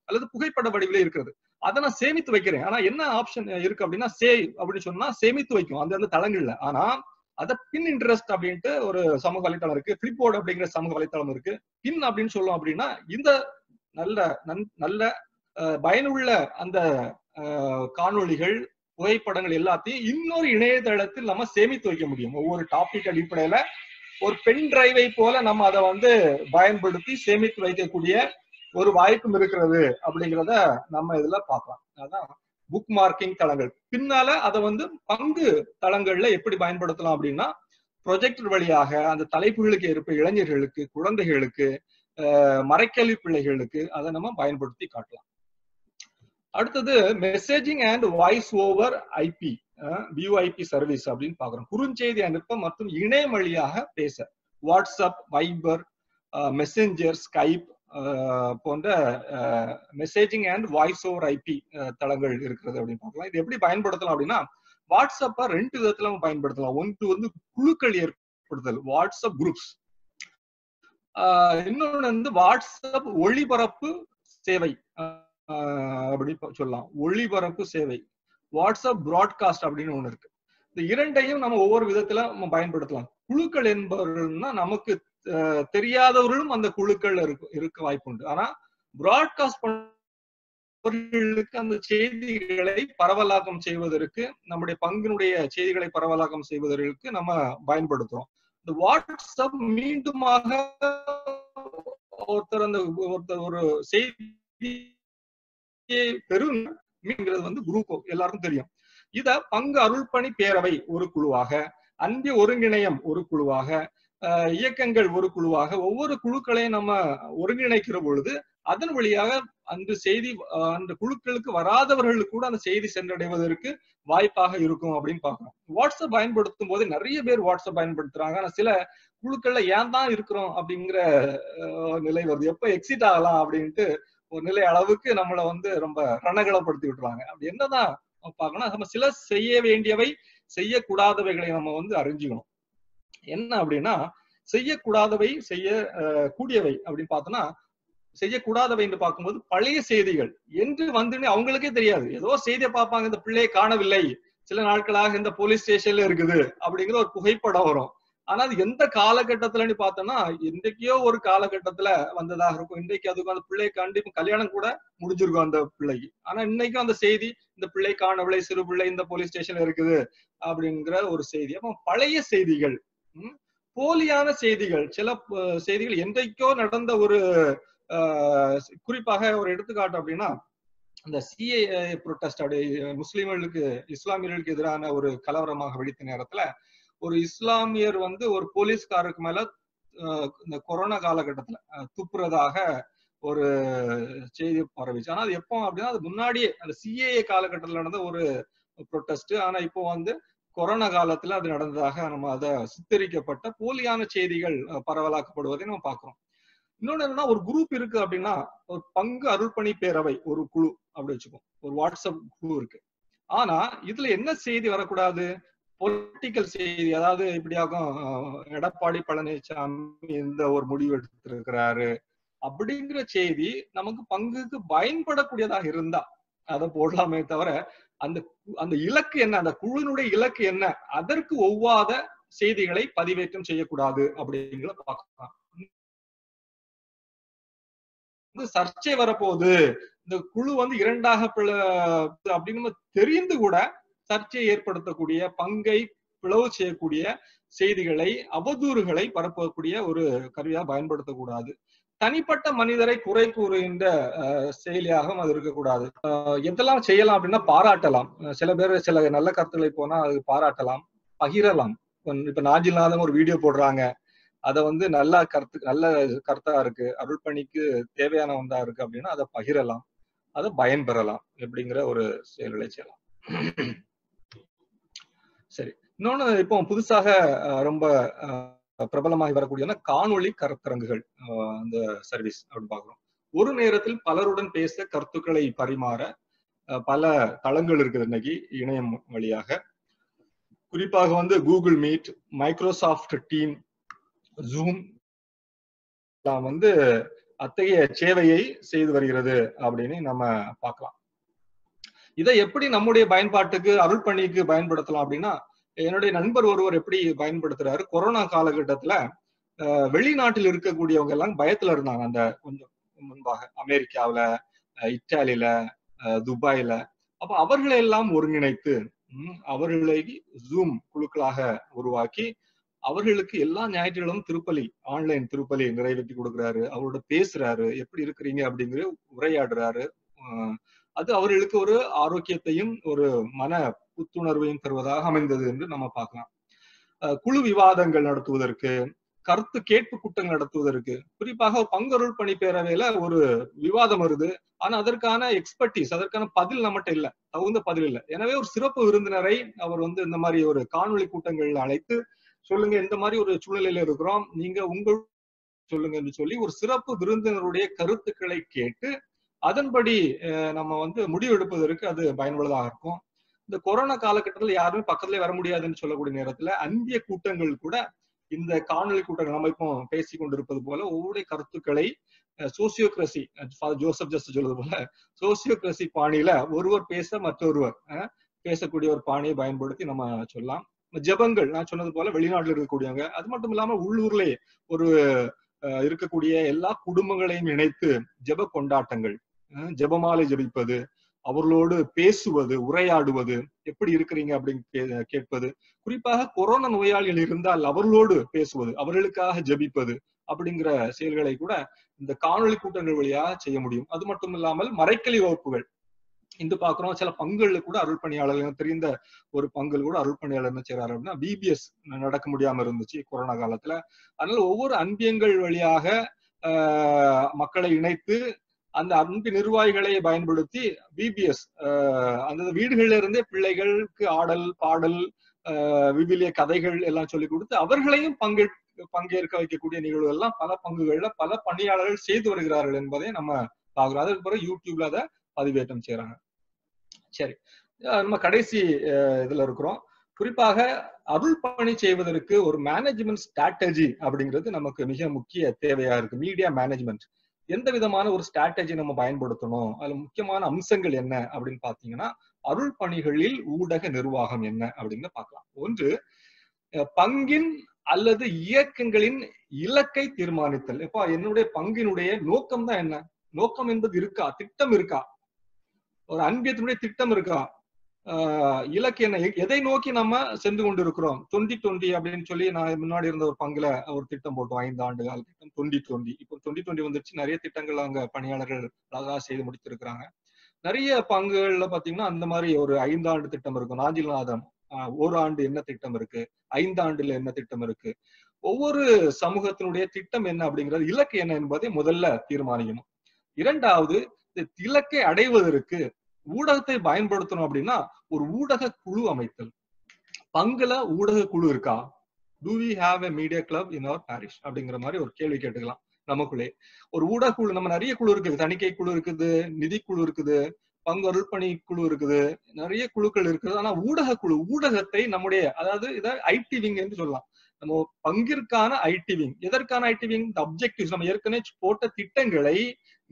அல்லது புகைப்பட வடிவிலே இருக்கிறது. அதை நான் சேமித்து வைக்கிறேன். ஆனா என்ன ஆப்ஷன் இருக்கு அப்படின்னா சேவ் அப்படின்னு சொன்னா சேமித்து வைக்கும். அந்த அந்த தளங்கள்ல. ஆனா அத பின் இன்ட்ரெஸ்ட் அப்படின்ட்டு ஒரு சமூக வலைத்தளம் இருக்கு. பிளிப்போர்டு அப்படிங்கிற சமூக வலைத்தளம் இருக்கு. பின் அப்படின்னு சொல்லுவோம் அப்படின்னா இந்த நல்ல நன்- நல்ல பயனுள்ள அந்த காணொளிகள் புகைப்படங்கள் எல்லாத்தையும் இன்னொரு இணையதளத்தில் நம்ம சேமித்து வைக்க முடியும். ஒவ்வொரு டாபிக் அடிப்படையில ஒரு பென் டிரைவை போல நம்ம அதை வந்து பயன்படுத்தி சேமித்து வைக்கக்கூடிய ஒரு வாய்ப்பும் இருக்கிறது அப்படிங்கிறத நம்ம இதுல பார்க்கலாம். அதான் புக் மார்க்கிங் தளங்கள். பின்னால அதை வந்து பங்கு தளங்கள்ல எப்படி பயன்படுத்தலாம் அப்படின்னா ப்ரொஜெக்டர் வழியாக அந்த தலைப்புகளுக்கு ஏற்ப இளைஞர்களுக்கு குழந்தைகளுக்கு மறைக்கல்வி பிள்ளைகளுக்கு அதை நம்ம பயன்படுத்தி காட்டலாம். அடுத்தது messaging and voice over IP VoIP service அப்படின்னு பாக்குறோம் குறுஞ்செய்தி அனுப்ப மற்றும் இணையம் வழியாக பேச. வாட்ஸ்அப் வைபர் மெசஞ்சர் ஸ்கைப் போன்ற messaging and voice over IP தளங்கள் இருக்கிறது அப்படின்னு பார்க்கலாம். இது எப்படி பயன்படுத்தலாம் அப்படின்னா வாட்ஸ்அப்பை ரெண்டு விதத்துல நம்ம பயன்படுத்தலாம். ஒன்று வந்து குழுக்கள் ஏற்படுத்தல் வாட்ஸ்அப் குரூப்ஸ் இன்னொன்னு வந்து வாட்ஸ்அப் ஒளிபரப்பு சேவை ஆஹ் அப்படி சொல்லலாம். ஒளிபரப்பு சேவை வாட்ஸ்அப் பிராட்காஸ்ட் அப்படின்னு ஒன்று இருக்கு. இந்த இரண்டையும் நம்ம ஒவ்வொரு விதத்துல நம்ம பயன்படுத்தலாம். குழுக்கள் என்பவர்கள்னா நமக்கு தெரியாதவர்களும் அந்த குழுக்கள் இருக்கும் இருக்க வாய்ப்பு உண்டு ஆனா பிராட்காஸ்ட் அவர்களுக்கு அந்த செய்திகளை பரவலாக்கம் செய்வதற்கு நம்முடைய பங்கினுடைய செய்திகளை பரவலாக்கம் செய்வதற்கு நம்ம பயன்படுத்துறோம். இந்த வாட்ஸ்அப் மீண்டுமாக ஒருத்தர் அந்த ஒருத்தர் ஒரு செய்தி பெருங்கிறது வந்து குரூப் எல்லாருக்கும் தெரியும். இத பங்கு அருள்பணி பேரவை ஒரு குழுவாக அந்திய ஒருங்கிணையம் ஒரு குழுவாக இயக்கங்கள் ஒரு குழுவாக ஒவ்வொரு குழுக்களையும் நம்ம ஒருங்கிணைக்கிற பொழுது அதன் வழியாக அந்த செய்தி அந்த குழுக்களுக்கு வராதவர்களுக்கு கூட அந்த செய்தி சென்றடைவதற்கு வாய்ப்பாக இருக்கும் அப்படின்னு பாக்குறோம் வாட்ஸ்அப் பயன்படுத்தும் போது நிறைய பேர் வாட்ஸ்அப் பயன்படுத்துறாங்க. ஆனா சில குழுக்கள்ல ஏன் தான் இருக்கிறோம் அப்படிங்கிற நிலை வருது. எப்ப எக்ஸிட் ஆகலாம் அப்படின்ட்டு ஒரு நிலை அளவுக்கு நம்மளை வந்து ரொம்ப ரணகலப்படுத்தி விட்டுறாங்க அப்படி என்னதான் பார்க்கணும் நம்ம சில செய்ய வேண்டியவை செய்யக்கூடாதவைகளை நம்ம வந்து அறிஞ்சுக்கணும். என்ன அப்படின்னா செய்யக்கூடாதவை செய்ய கூடியவை அப்படின்னு பார்த்தோம்னா செய்யக்கூடாதவை என்று பார்க்கும்போது பழைய செய்திகள். என்று வந்துன்னு அவங்களுக்கே தெரியாது. ஏதோ செய்தியை பார்ப்பாங்க இந்த பிள்ளையை காணவில்லை. சில நாட்களாக இந்த போலீஸ் ஸ்டேஷன்ல இருக்குது அப்படிங்கிற ஒரு புகைப்படம் வரும். ஆனா அது எந்த காலகட்டத்துலன்னு பார்த்தோம்னா இன்றைக்கோ ஒரு காலகட்டத்துல வந்ததாக இருக்கும். இன்றைக்கு அதுக்கு அந்த பிள்ளை கண்டிப்பா கல்யாணம் கூட முடிஞ்சிருக்கும் அந்த பிள்ளைக்கு ஆனா இன்னைக்கும் அந்த செய்தி இந்த பிள்ளை காணவில்லை சிறு பிள்ளை இந்த போலீஸ் ஸ்டேஷன்ல இருக்குது அப்படிங்கிற ஒரு செய்தி. அப்போ பழைய செய்திகள் போலியான செய்திகள் சில செய்திகள் என்றைக்கோ நடந்த ஒரு குறிப்பாக ஒரு எடுத்துக்காட்டு அப்படின்னா இந்த சிஏ புரொட்டஸ்ட் அப்படி முஸ்லிம்களுக்கு இஸ்லாமியர்களுக்கு எதிரான ஒரு கலவரமாக வெடித்த நேரத்துல ஒரு இஸ்லாமியர் வந்து ஒரு போலீஸ்காரருக்கு மேல அஹ், இந்த கொரோனா காலகட்டத்துல துப்புறதாக ஒரு செய்தி பரவிச்சு. ஆனா அது எப்போ அப்படின்னா அது முன்னாடியே அந்த சிஏஏ காலகட்டத்தில் நடந்த ஒரு ப்ரொட்டஸ்ட் ஆனா இப்போ வந்து கொரோனா காலத்துல அது நடந்ததாக நம்ம அதை சித்தரிக்கப்பட்ட போலியான செய்திகள் பரவலாக்கப்படுவதை நம்ம பாக்குறோம் இன்னொன்னு என்னன்னா ஒரு குரூப் இருக்கு அப்படின்னா ஒரு பங்கு அருள்பணி பேரவை ஒரு குழு அப்படி வச்சுக்கோம் ஒரு வாட்ஸ்அப் குழு இருக்கு. ஆனா இதுல என்ன செய்தி வரக்கூடாது? பொலிட்டிக்கல் செய்தி அதாவது இப்படியாகும் எடப்பாடி பழனிசாமி இந்த ஒரு முடிவு எடுத்திருக்கிறாரு அப்படிங்கிற செய்தி நமக்கு பங்குக்கு பயன்படக்கூடியதாக இருந்தா அதை போடலாமே தவிர அந்த அந்த இலக்கு என்ன? அந்த குழுனுடைய இலக்கு என்ன? அதற்கு ஒவ்வாத செய்திகளை பதிவேற்றம் செய்யக்கூடாது அப்படிங்கிற பார்க்கலாம் வந்து சர்ச்சை வரப்போகுது. இந்த குழு வந்து இரண்டாக அப்படின்னு தெரிந்து கூட சர்ச்சையை ஏற்படுத்தக்கூடிய பங்கை பிளவு செய்யக்கூடிய செய்திகளை அவதூறுகளை பரப்பக்கூடிய ஒரு கருவியா பயன்படுத்தக்கூடாது. தனிப்பட்ட மனிதரை குறை கூறுகின்ற செயலியாகவும் அது இருக்கக்கூடாது. எதெல்லாம் செய்யலாம் அப்படின்னா பாராட்டலாம். சில பேர் சில நல்ல கருத்துக்களை போனா அது பாராட்டலாம் பகிரலாம். இப்ப இப்ப நாஜில்நாதன் ஒரு வீடியோ போடுறாங்க. அதை வந்து நல்ல கருத்து நல்ல கருத்தா இருக்கு. அருள்பணிக்கு தேவையான ஒன்றா இருக்கு அப்படின்னா அதை பகிரலாம். அதை பயன்பெறலாம் எப்படிங்கிற ஒரு செயல்களை செய்யலாம். சரி. இன்னொன்னு இப்போ புதுசாக ரொம்ப பிரபலமாகி வரக்கூடியன காணொளி கருத்தரங்குகள் அந்த சர்வீஸ் அப்படின்னு பாக்குறோம் ஒரு நேரத்தில் பலருடன் பேச கருத்துக்களை பரிமாற பல தளங்கள் இருக்குது இன்னைக்கு இணையம் வழியாக. குறிப்பாக வந்து Google Meet Microsoft Team Zoom வந்து அத்தகைய சேவையை செய்து வருகிறது அப்படின்னு நம்ம பார்க்கலாம். இதை எப்படி நம்முடைய பயன்பாட்டுக்கு அருள் பணிக்கு பயன்படுத்தலாம் அப்படின்னா என்னுடைய நண்பர் ஒருவர் எப்படி பயன்படுத்துறாரு? கொரோனா காலகட்டத்துல வெளிநாட்டில் இருக்கக்கூடியவங்க எல்லாம் பயத்துல இருந்தாங்க. அந்த கொஞ்சம் முன்பாக அமெரிக்காவுல இத்தாலியில துபாயில. அப்ப அவர்களை எல்லாம் ஒருங்கிணைத்து அவர்களை ஜூம் குழுக்களாக உருவாக்கி அவர்களுக்கு எல்லா ஞாயிற்றுகளும் திருப்பலி ஆன்லைன் திருப்பலி நிறைவேற்றி கொடுக்குறாரு. அவரோட பேசுறாரு. எப்படி இருக்கிறீங்க அப்படிங்கிற உரையாடுறாரு. அது அவர்களுக்கு ஒரு ஆரோக்கியத்தையும் ஒரு மன புத்துணர்வையும் தருவதாக அமைந்தது என்று நம்ம பார்க்கலாம். அஹ் குழு விவாதங்கள் நடத்துவதற்கு கருத்து கேட்பு கூட்டங்கள் நடத்துவதற்கு குறிப்பாக ஒரு பங்கருள் பணி பேரவையில ஒரு விவாதம் வருது. ஆனா அதற்கான எக்ஸ்பர்டீஸ் அதற்கான பதில் நம்மகிட்ட இல்ல. தகுந்த பதில் இல்ல. எனவே ஒரு சிறப்பு விருந்தினரை அவர் வந்து இந்த மாதிரி ஒரு காணொளி கூட்டங்கள் அழைத்து சொல்லுங்க இந்த மாதிரி ஒரு சூழ்நிலையில இருக்கிறோம். நீங்க உங்கள் சொல்லுங்க என்று சொல்லி ஒரு சிறப்பு விருந்தினருடைய கருத்துக்களை கேட்டு அதன்படி அஹ், நம்ம வந்து முடிவு எடுப்பதற்கு அது பயனுள்ளதாக இருக்கும். இந்த கொரோனா காலகட்டத்தில் யாருமே பக்கத்துல வர முடியாதுன்னு சொல்லக்கூடிய நேரத்துல அந்திய கூட்டங்கள் கூட இந்த காணொலி கூட்டங்கள் நம்ம இப்போ பேசி கொண்டிருப்பது போல ஒவ்வொரு கருத்துக்களை சோசியோகிரசி ஜோசப் ஜஸ்ட் சொல்றது போல சோசியோகிரசி பாணியில ஒருவர் பேச மற்றொருவர் அஹ், பேசக்கூடிய ஒரு பாணியை பயன்படுத்தி நம்ம சொல்லலாம். ஜெபங்கள் நான் சொன்னது போல வெளிநாட்டில் இருக்கக்கூடியவங்க அது மட்டும் இல்லாம உள்ளூர்லயே ஒரு அஹ், இருக்கக்கூடிய எல்லா குடும்பங்களையும் இணைத்து ஜெப கொண்டாட்டங்கள். ஜெபமாலை ஜெபிப்பது அவர்களோடு பேசுவது உரையாடுவது எப்படி இருக்கிறீங்க அப்படின்னு கேட்பது. குறிப்பாக கொரோனா நோயாளிகள் இருந்தால் அவர்களோடு பேசுவது அவர்களுக்காக ஜெபிப்பது அப்படிங்கிற செயல்களை கூட இந்த காணொளி கூட்டங்கள் வழியாக செய்ய முடியும். அது மட்டும் இல்லாமல் மறைக்கலி வகுப்புகள். இந்து பாக்குறோம் சில பங்குகள்ல கூட அருள் பணியாளர்கள் தெரிந்த ஒரு பங்குல கூட அருள் பணியாளர் என்ன செய்யறாரு அப்படின்னா பிபிஎஸ் நடக்க முடியாம இருந்துச்சு கொரோனா காலத்துல. அதனால ஒவ்வொரு அன்பியங்கள் வழியாக ஆஹ், மக்களை இணைத்து அந்த அன்பு நிர்வாகிகளை பயன்படுத்தி பிபிஎஸ் அந்த வீடுகள்ல இருந்தே பிள்ளைகளுக்கு ஆடல் பாடல் ஆஹ், விவிலிய கதைகள் எல்லாம் சொல்லி கொடுத்து அவர்களையும் பங்கே பங்கேற்க வைக்கக்கூடிய நிகழ்வுகள் எல்லாம் பல பங்குகள்ல பல பணியாளர்கள் செய்து வருகிறார்கள் என்பதை நம்ம பார்க்கிறோம். அதுக்கு பிறகு யூடியூப்ல அதை பதிவேற்றம் செய்யறாங்க சரி. நம்ம கடைசி அஹ், இதுல இருக்கிறோம். குறிப்பாக அருள் பணி செய்வதற்கு ஒரு மேனேஜ்மெண்ட் ஸ்ட்ராட்டஜி அப்படிங்கிறது நமக்கு மிக முக்கிய தேவையா இருக்கு. மீடியா மேனேஜ்மெண்ட் எந்த விதமான ஒரு ஸ்ட்ராட்டஜி நம்ம பயன்படுத்தணும்? அதுல முக்கியமான அம்சங்கள் என்ன அப்படின்னு பாத்தீங்கன்னா அருள் பணிகளில் ஊடக நிர்வாகம் என்ன அப்படின்னு பார்க்கலாம். ஒன்று பங்கின் அல்லது இயக்கங்களின் இலக்கை தீர்மானித்தல். எப்பா என்னுடைய பங்கினுடைய நோக்கம் தான் என்ன? நோக்கம் என்பது இருக்கா? திட்டம் இருக்கா? ஒரு அன்பியத்தினுடைய திட்டம் இருக்கா? இலக்கு என்ன? எதை நோக்கி நம்ம சென்று கொண்டிருக்கிறோம்? தொண்டி தொண்டி அப்படின்னு சொல்லி நான் முன்னாடி இருந்த ஒரு பங்குல ஒரு திட்டம் போட்டோம். ஐந்து ஆண்டு கால திட்டம். தொண்டி தொண்டி இப்போ தொண்டி தொண்டி வந்துருச்சு. நிறைய திட்டங்கள் அங்க பணியாளர்கள் அழகா செய்து முடித்திருக்கிறாங்க. நிறைய பங்குகள்ல பாத்தீங்கன்னா அந்த மாதிரி ஒரு ஐந்தாண்டு திட்டம் இருக்கும். நாஜில்நாதம் ஒரு ஆண்டு என்ன திட்டம் இருக்கு? ஐந்தாண்டுல என்ன திட்டம் இருக்கு? ஒவ்வொரு சமூகத்தினுடைய திட்டம் என்ன அப்படிங்கிறது இலக்கு என்ன என்பதை முதல்ல தீர்மானிக்கணும். இரண்டாவது இந்த இலக்கை அடைவதற்கு ஊடகத்தை பயன்படுத்தணும் அப்படின்னா ஒரு ஊடக குழு அமைத்தல். பங்குல ஊடக குழு இருக்கா? Do we have a media club in our parish அப்படிங்கிற மாதிரி ஒரு கேள்வி கேட்டுக்கலாம் நமக்குள்ளே. ஒரு ஊடக குழு நம்ம நிறைய குழு இருக்குது. தணிக்கை குழு இருக்குது நிதி குழு இருக்குது பங்கு அருள்பணி குழு இருக்குது நிறைய குழுக்கள் இருக்குது. ஆனா ஊடக குழு ஊடகத்தை நம்முடைய அதாவது இதை ஐடி விங் என்று சொல்லலாம். நம்ம பங்கிற்கான ஐடி விங் எதற்கான ஐடி விங் இந்த அப்ஜெக்டிவ்ஸ் நம்ம ஏற்கனவே போட்ட திட்டங்களை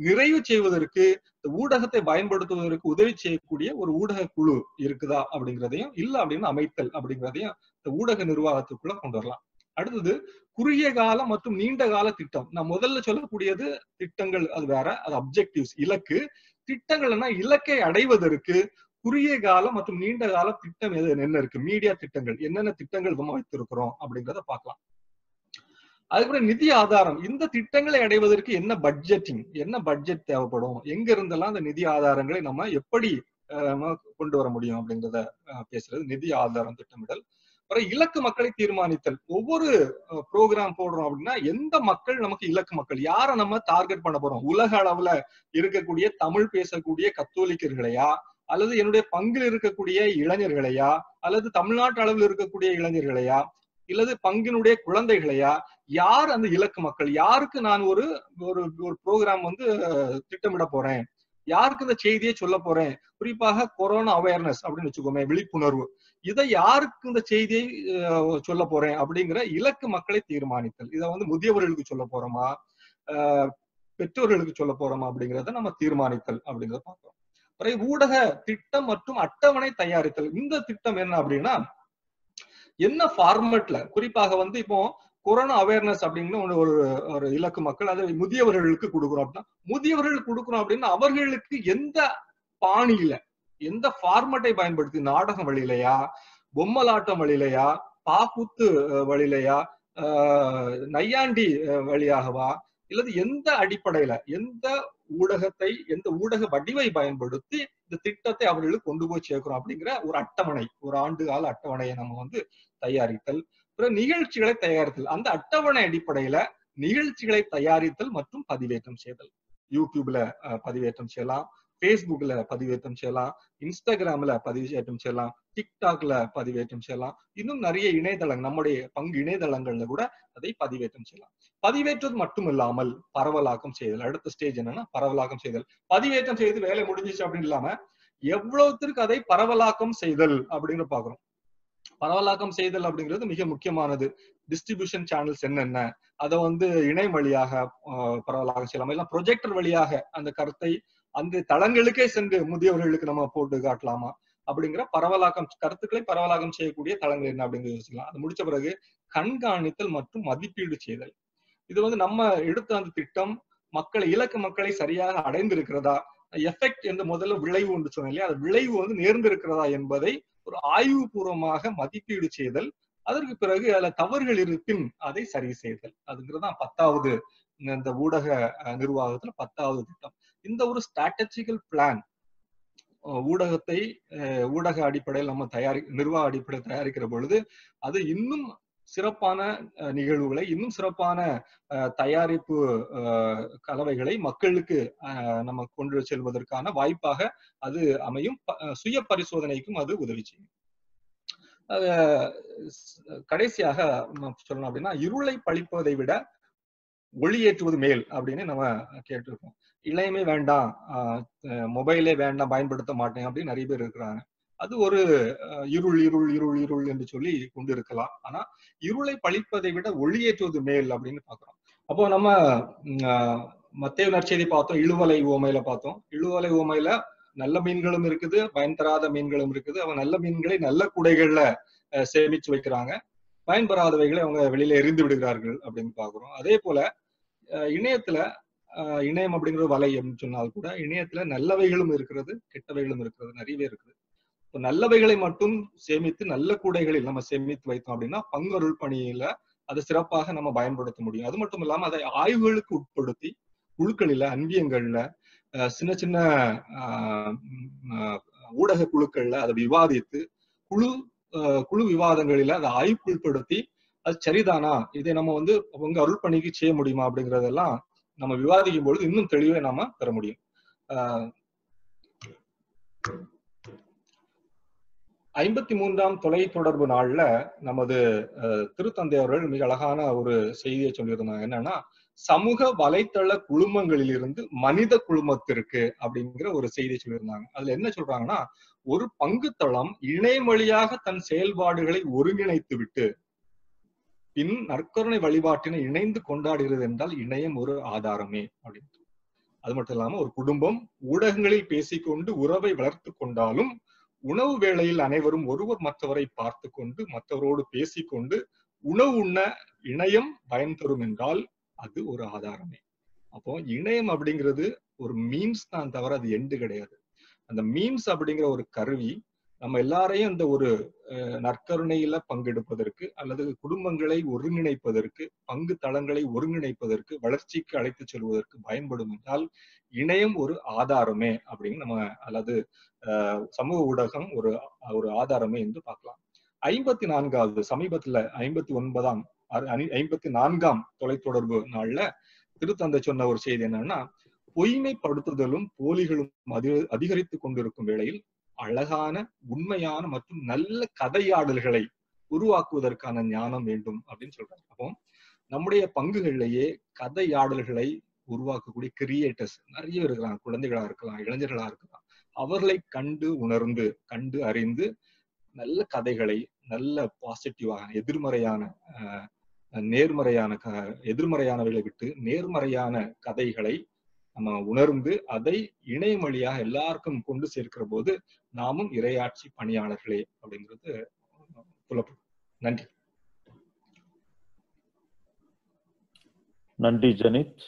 நிறைவு செய்வதற்கு இந்த ஊடகத்தை பயன்படுத்துவதற்கு உதவி செய்யக்கூடிய ஒரு ஊடக குழு இருக்குதா அப்படிங்கிறதையும் இல்ல அப்படின்னு அமைத்தல் அப்படிங்கிறதையும் இந்த ஊடக நிர்வாகத்துக்குள்ள கொண்டு வரலாம். அடுத்தது குறுகிய கால மற்றும் நீண்ட கால திட்டம். நான் முதல்ல சொல்லக்கூடியது திட்டங்கள் அது வேற அது அப்ஜெக்டிவ்ஸ் இலக்கு. திட்டங்கள்னா இலக்கை அடைவதற்கு குறுகிய காலம் மற்றும் நீண்ட கால திட்டம் எது என்ன இருக்கு? மீடியா திட்டங்கள். என்னென்ன திட்டங்கள் நம்ம வைத்திருக்கிறோம் அப்படிங்கிறத பார்க்கலாம். அதுக்கப்புறம் நிதி ஆதாரம். இந்த திட்டங்களை அடைவதற்கு என்ன பட்ஜெட்டிங் என்ன பட்ஜெட் தேவைப்படும்? எங்க இருந்தெல்லாம் அந்த நிதி ஆதாரங்களை நம்ம எப்படி கொண்டு வர முடியும் அப்படிங்கிறத பேசுறது. நிதி ஆதாரம் திட்டமிடல். அப்புறம் இலக்கு மக்களை தீர்மானித்தல். ஒவ்வொரு ப்ரோக்ராம் போடுறோம் அப்படின்னா எந்த மக்கள் நமக்கு இலக்கு மக்கள்? யாரை நம்ம டார்கெட் பண்ண போறோம்? உலக அளவுல இருக்கக்கூடிய தமிழ் பேசக்கூடிய கத்தோலிக்கர்களையா? அல்லது என்னுடைய பங்கில் இருக்கக்கூடிய இளைஞர்களையா? அல்லது தமிழ்நாட்டு அளவில் இருக்கக்கூடிய இளைஞர்களையா? இல்லது பங்கினுடைய குழந்தைகளையா? யார் அந்த இலக்கு மக்கள்? யாருக்கு நான் ஒரு ஒரு ஒரு ப்ரோக்ராம் வந்து திட்டமிட போறேன்? யாருக்கு இந்த செய்தியை சொல்ல போறேன்? குறிப்பாக கொரோனா அவேர்னஸ் அப்படின்னு வச்சுக்கோமே விழிப்புணர்வு. இதை யாருக்கு இந்த செய்தியை சொல்ல போறேன்? அப்படிங்கிற இலக்கு மக்களை தீர்மானித்தல். இதை வந்து முதியவர்களுக்கு சொல்ல போறோமா? பெற்றோர்களுக்கு சொல்ல போறோமா? அப்படிங்கிறத நம்ம தீர்மானித்தல் அப்படிங்கிறத பார்க்கிறோம். பிறகு ஊடக திட்டம் மற்றும் அட்டவணை தயாரித்தல். இந்த திட்டம் என்ன அப்படின்னா என்ன ஃபார்மெட்ல குறிப்பாக வந்து இப்போ கொரோனா அவேர்னஸ் அப்படின்னு ஒரு ஒரு இலக்கு மக்கள் அதை முதியவர்களுக்கு கொடுக்குறோம் அப்படின்னா முதியவர்களுக்கு கொடுக்குறோம் அப்படின்னா அவர்களுக்கு எந்த பாணியில எந்த ஃபார்மட்டை பயன்படுத்தி நாடகம் வழியிலையா பொம்மலாட்டம் வழியிலையா பாக்குத்து வழியிலையா நையாண்டி வழியாகவா இல்லது எந்த அடிப்படையில எந்த ஊடகத்தை எந்த ஊடக வடிவை பயன்படுத்தி இந்த திட்டத்தை அவர்களுக்கு கொண்டு போய் சேர்க்கிறோம் அப்படிங்கிற ஒரு அட்டவணை ஒரு ஆண்டு கால அட்டவணையை நம்ம வந்து தயாரித்தல் நிகழ்ச்சிகளை தயாரித்தல். அந்த அட்டவணை அடிப்படையில நிகழ்ச்சிகளை தயாரித்தல் மற்றும் பதிவேற்றம் செய்தல். யூடியூப்ல பதிவேற்றம் செய்யலாம். பேஸ்புக்ல பதிவேற்றம் செய்யலாம். இன்ஸ்டாகிராம்ல பதிவேற்றம் செய்யலாம். டிக்டாக்ல பதிவேற்றம் செய்யலாம். இன்னும் நிறைய இணையதளங்கள் நம்முடைய பங்கு இணையதளங்கள்ல கூட அதை பதிவேற்றம் செய்யலாம். பதிவேற்றது மட்டும் இல்லாமல் பரவலாக்கம் செய்தல். அடுத்த ஸ்டேஜ் என்னன்னா பரவலாக்கம் செய்தல். பதிவேற்றம் செய்து வேலை முடிஞ்சிச்சு அப்படின்னு இல்லாம எவ்வளவுத்திற்கு அதை பரவலாக்கம் செய்தல் அப்படின்னு பாக்குறோம் பரவலாக்கம் செய்தல் அப்படிங்கிறது மிக முக்கியமானது. டிஸ்ட்ரிபியூஷன் சேனல்ஸ் என்னென்ன? அதை வந்து இணை வழியாக பரவலாக செய்யலாம். இல்லை ப்ரொஜெக்டர் வழியாக அந்த கருத்தை அந்த தளங்களுக்கே சென்று முதியவர்களுக்கு நம்ம போட்டு காட்டலாமா? அப்படிங்கிற பரவலாக்கம் கருத்துக்களை பரவலாக்கம் செய்யக்கூடிய தளங்கள் என்ன அப்படிங்கிறது யோசிக்கலாம். அது முடிச்ச பிறகு கண்காணித்தல் மற்றும் மதிப்பீடு செய்தல். இது வந்து நம்ம எடுத்த அந்த திட்டம் மக்களை இலக்கு மக்களை சரியாக அடைந்திருக்கிறதா? எஃபெக்ட் என்று முதல்ல விளைவு என்று சொன்னேன் இல்லையா? அந்த விளைவு வந்து நேர்ந்திருக்கிறதா என்பதை ஒரு ஆய்வு பூர்வமாக மதிப்பீடு செய்தல் அதற்கு பிறகு அதுல தவறுகள் இருப்பின் அதை சரி செய்தல். அதுங்கிறதுதான் பத்தாவது இந்த ஊடக நிர்வாகத்துல பத்தாவது திட்டம். இந்த ஒரு ஸ்ட்ராட்டஜிக்கல் பிளான் ஊடகத்தை ஊடக அடிப்படையில் நம்ம தயாரி நிர்வாக அடிப்படையில் தயாரிக்கிற பொழுது அது இன்னும் சிறப்பான நிகழ்வுகளை இன்னும் சிறப்பான தயாரிப்பு கலவைகளை மக்களுக்கு நம்ம கொண்டு செல்வதற்கான வாய்ப்பாக அது அமையும். சுய பரிசோதனைக்கும் அது உதவி செய்யும். கடைசியாக சொல்லணும் அப்படின்னா இருளை பழிப்பதை விட ஒளியேற்றுவது மேல் அப்படின்னு நம்ம கேட்டிருக்கோம். இளையமே வேண்டாம் மொபைலே வேண்டாம் பயன்படுத்த மாட்டேன் அப்படின்னு நிறைய பேர் இருக்கிறாங்க. அது ஒரு இருள் இருள் இருள் இருள் என்று சொல்லி கொண்டு இருக்கலாம் ஆனா இருளை பழிப்பதை விட ஒளியேற்றுவது மேல் அப்படின்னு பாக்குறோம் அப்போ நம்ம மத்திய நற்செய்தி பார்த்தோம் இழுவலை ஓமையில பார்த்தோம். இழுவலை ஓமையில நல்ல மீன்களும் இருக்குது பயன் தராத மீன்களும் இருக்குது. அவங்க நல்ல மீன்களை நல்ல குடைகள்ல சேமிச்சு வைக்கிறாங்க. பயன்பெறாதவைகளை அவங்க வெளியில எரிந்து விடுகிறார்கள் அப்படின்னு பாக்குறோம் அதே போல இணையத்துல இணையம் அப்படிங்கிற வலையம் சொன்னால் கூட இணையத்துல நல்லவைகளும் இருக்கிறது கெட்டவைகளும் இருக்கிறது நிறையவே இருக்குது. நல்லவைகளை மட்டும் சேமித்து நல்ல கூடைகளில் நம்ம சேமித்து வைத்தோம் அப்படின்னா பங்கருள் பணியில அதை சிறப்பாக நம்ம பயன்படுத்த முடியும். அது மட்டும் இல்லாம அதை ஆய்வுகளுக்கு உட்படுத்தி குழுக்களில அன்பியங்கள்ல சின்ன சின்ன ஊடக குழுக்கள்ல அதை விவாதித்து குழு குழு விவாதங்களில அதை ஆய்வுக்குள்படுத்தி அது சரிதானா? இதை நம்ம வந்து உங்க அருள் பணிக்கு செய்ய முடியுமா அப்படிங்கறதெல்லாம் நம்ம விவாதிக்கும் பொழுது இன்னும் தெளிவை நாம பெற முடியும். ஐம்பத்தி மூன்றாம் தொலை தொடர்பு நாள்ல நமது திருத்தந்தை அவர்கள் மிக அழகான ஒரு செய்தியை சொல்லியிருந்தாங்க. என்னன்னா சமூக வலைத்தள குழுமங்களில் இருந்து மனித குழுமத்திற்கு அப்படிங்கிற ஒரு செய்தியை சொல்லியிருந்தாங்க. அதுல என்ன சொல்றாங்கன்னா ஒரு பங்குத்தளம் இணையம் வழியாக தன் செயல்பாடுகளை ஒருங்கிணைத்து விட்டு பின் நற்கருணை வழிபாட்டினை இணைந்து கொண்டாடுகிறது என்றால் இணையம் ஒரு ஆதாரமே அப்படின்னு. அது மட்டும் இல்லாம ஒரு குடும்பம் ஊடகங்களில் பேசிக்கொண்டு உறவை வளர்த்து கொண்டாலும் உணவு வேளையில் அனைவரும் ஒருவர் மற்றவரை பார்த்து கொண்டு மற்றவரோடு பேசிக்கொண்டு உணவு உண்ண இணையம் பயன் தரும் என்றால் அது ஒரு ஆதாரமே. அப்போ இணையம் அப்படிங்கிறது ஒரு மீன்ஸ் தான் தவிர அது எண்டு கிடையாது. அந்த மீன்ஸ் அப்படிங்கிற ஒரு கருவி நம்ம எல்லாரையும் அந்த ஒரு நற்கருணையில பங்கெடுப்பதற்கு அல்லது குடும்பங்களை ஒருங்கிணைப்பதற்கு பங்கு தளங்களை ஒருங்கிணைப்பதற்கு வளர்ச்சிக்கு அழைத்து செல்வதற்கு பயன்படும் என்றால் இணையம் ஒரு ஆதாரமே அப்படின்னு நம்ம அல்லது சமூக ஊடகம் ஒரு ஒரு ஆதாரமே என்று பார்க்கலாம். ஐம்பத்தி நான்காவது சமீபத்துல ஐம்பத்தி ஒன்பதாம் ஐம்பத்தி நான்காம் தொலைத்தொடர்பு நாள்ல திருத்தந்தை சொன்ன ஒரு செய்தி என்னன்னா பொய்மைப்படுத்துதலும் போலிகளும் அதி அதிகரித்து கொண்டிருக்கும் வேளையில் அழகான உண்மையான மற்றும் நல்ல கதையாடல்களை உருவாக்குவதற்கான ஞானம் வேண்டும் அப்படின்னு சொல்றாங்க. அப்போ நம்முடைய பங்குகள்லயே கதையாடல்களை உருவாக்கக்கூடிய கிரியேட்டர்ஸ் நிறைய இருக்கிறாங்க. குழந்தைகளா இருக்கலாம் இளைஞர்களா இருக்கலாம். அவர்களை கண்டு உணர்ந்து கண்டு அறிந்து நல்ல கதைகளை நல்ல பாசிட்டிவாக எதிர்மறையான நேர்மறையான க எதிர்மறையானவைகளை விட்டு நேர்மறையான கதைகளை நம்ம உணர்ந்து அதை இணையம் வழியாக எல்லாருக்கும் கொண்டு சேர்க்கிற போது நாமும் இரையாட்சி பணியாளர்களே அப்படிங்கிறது புலப்படும். நன்றி. நன்றி ஜனித்.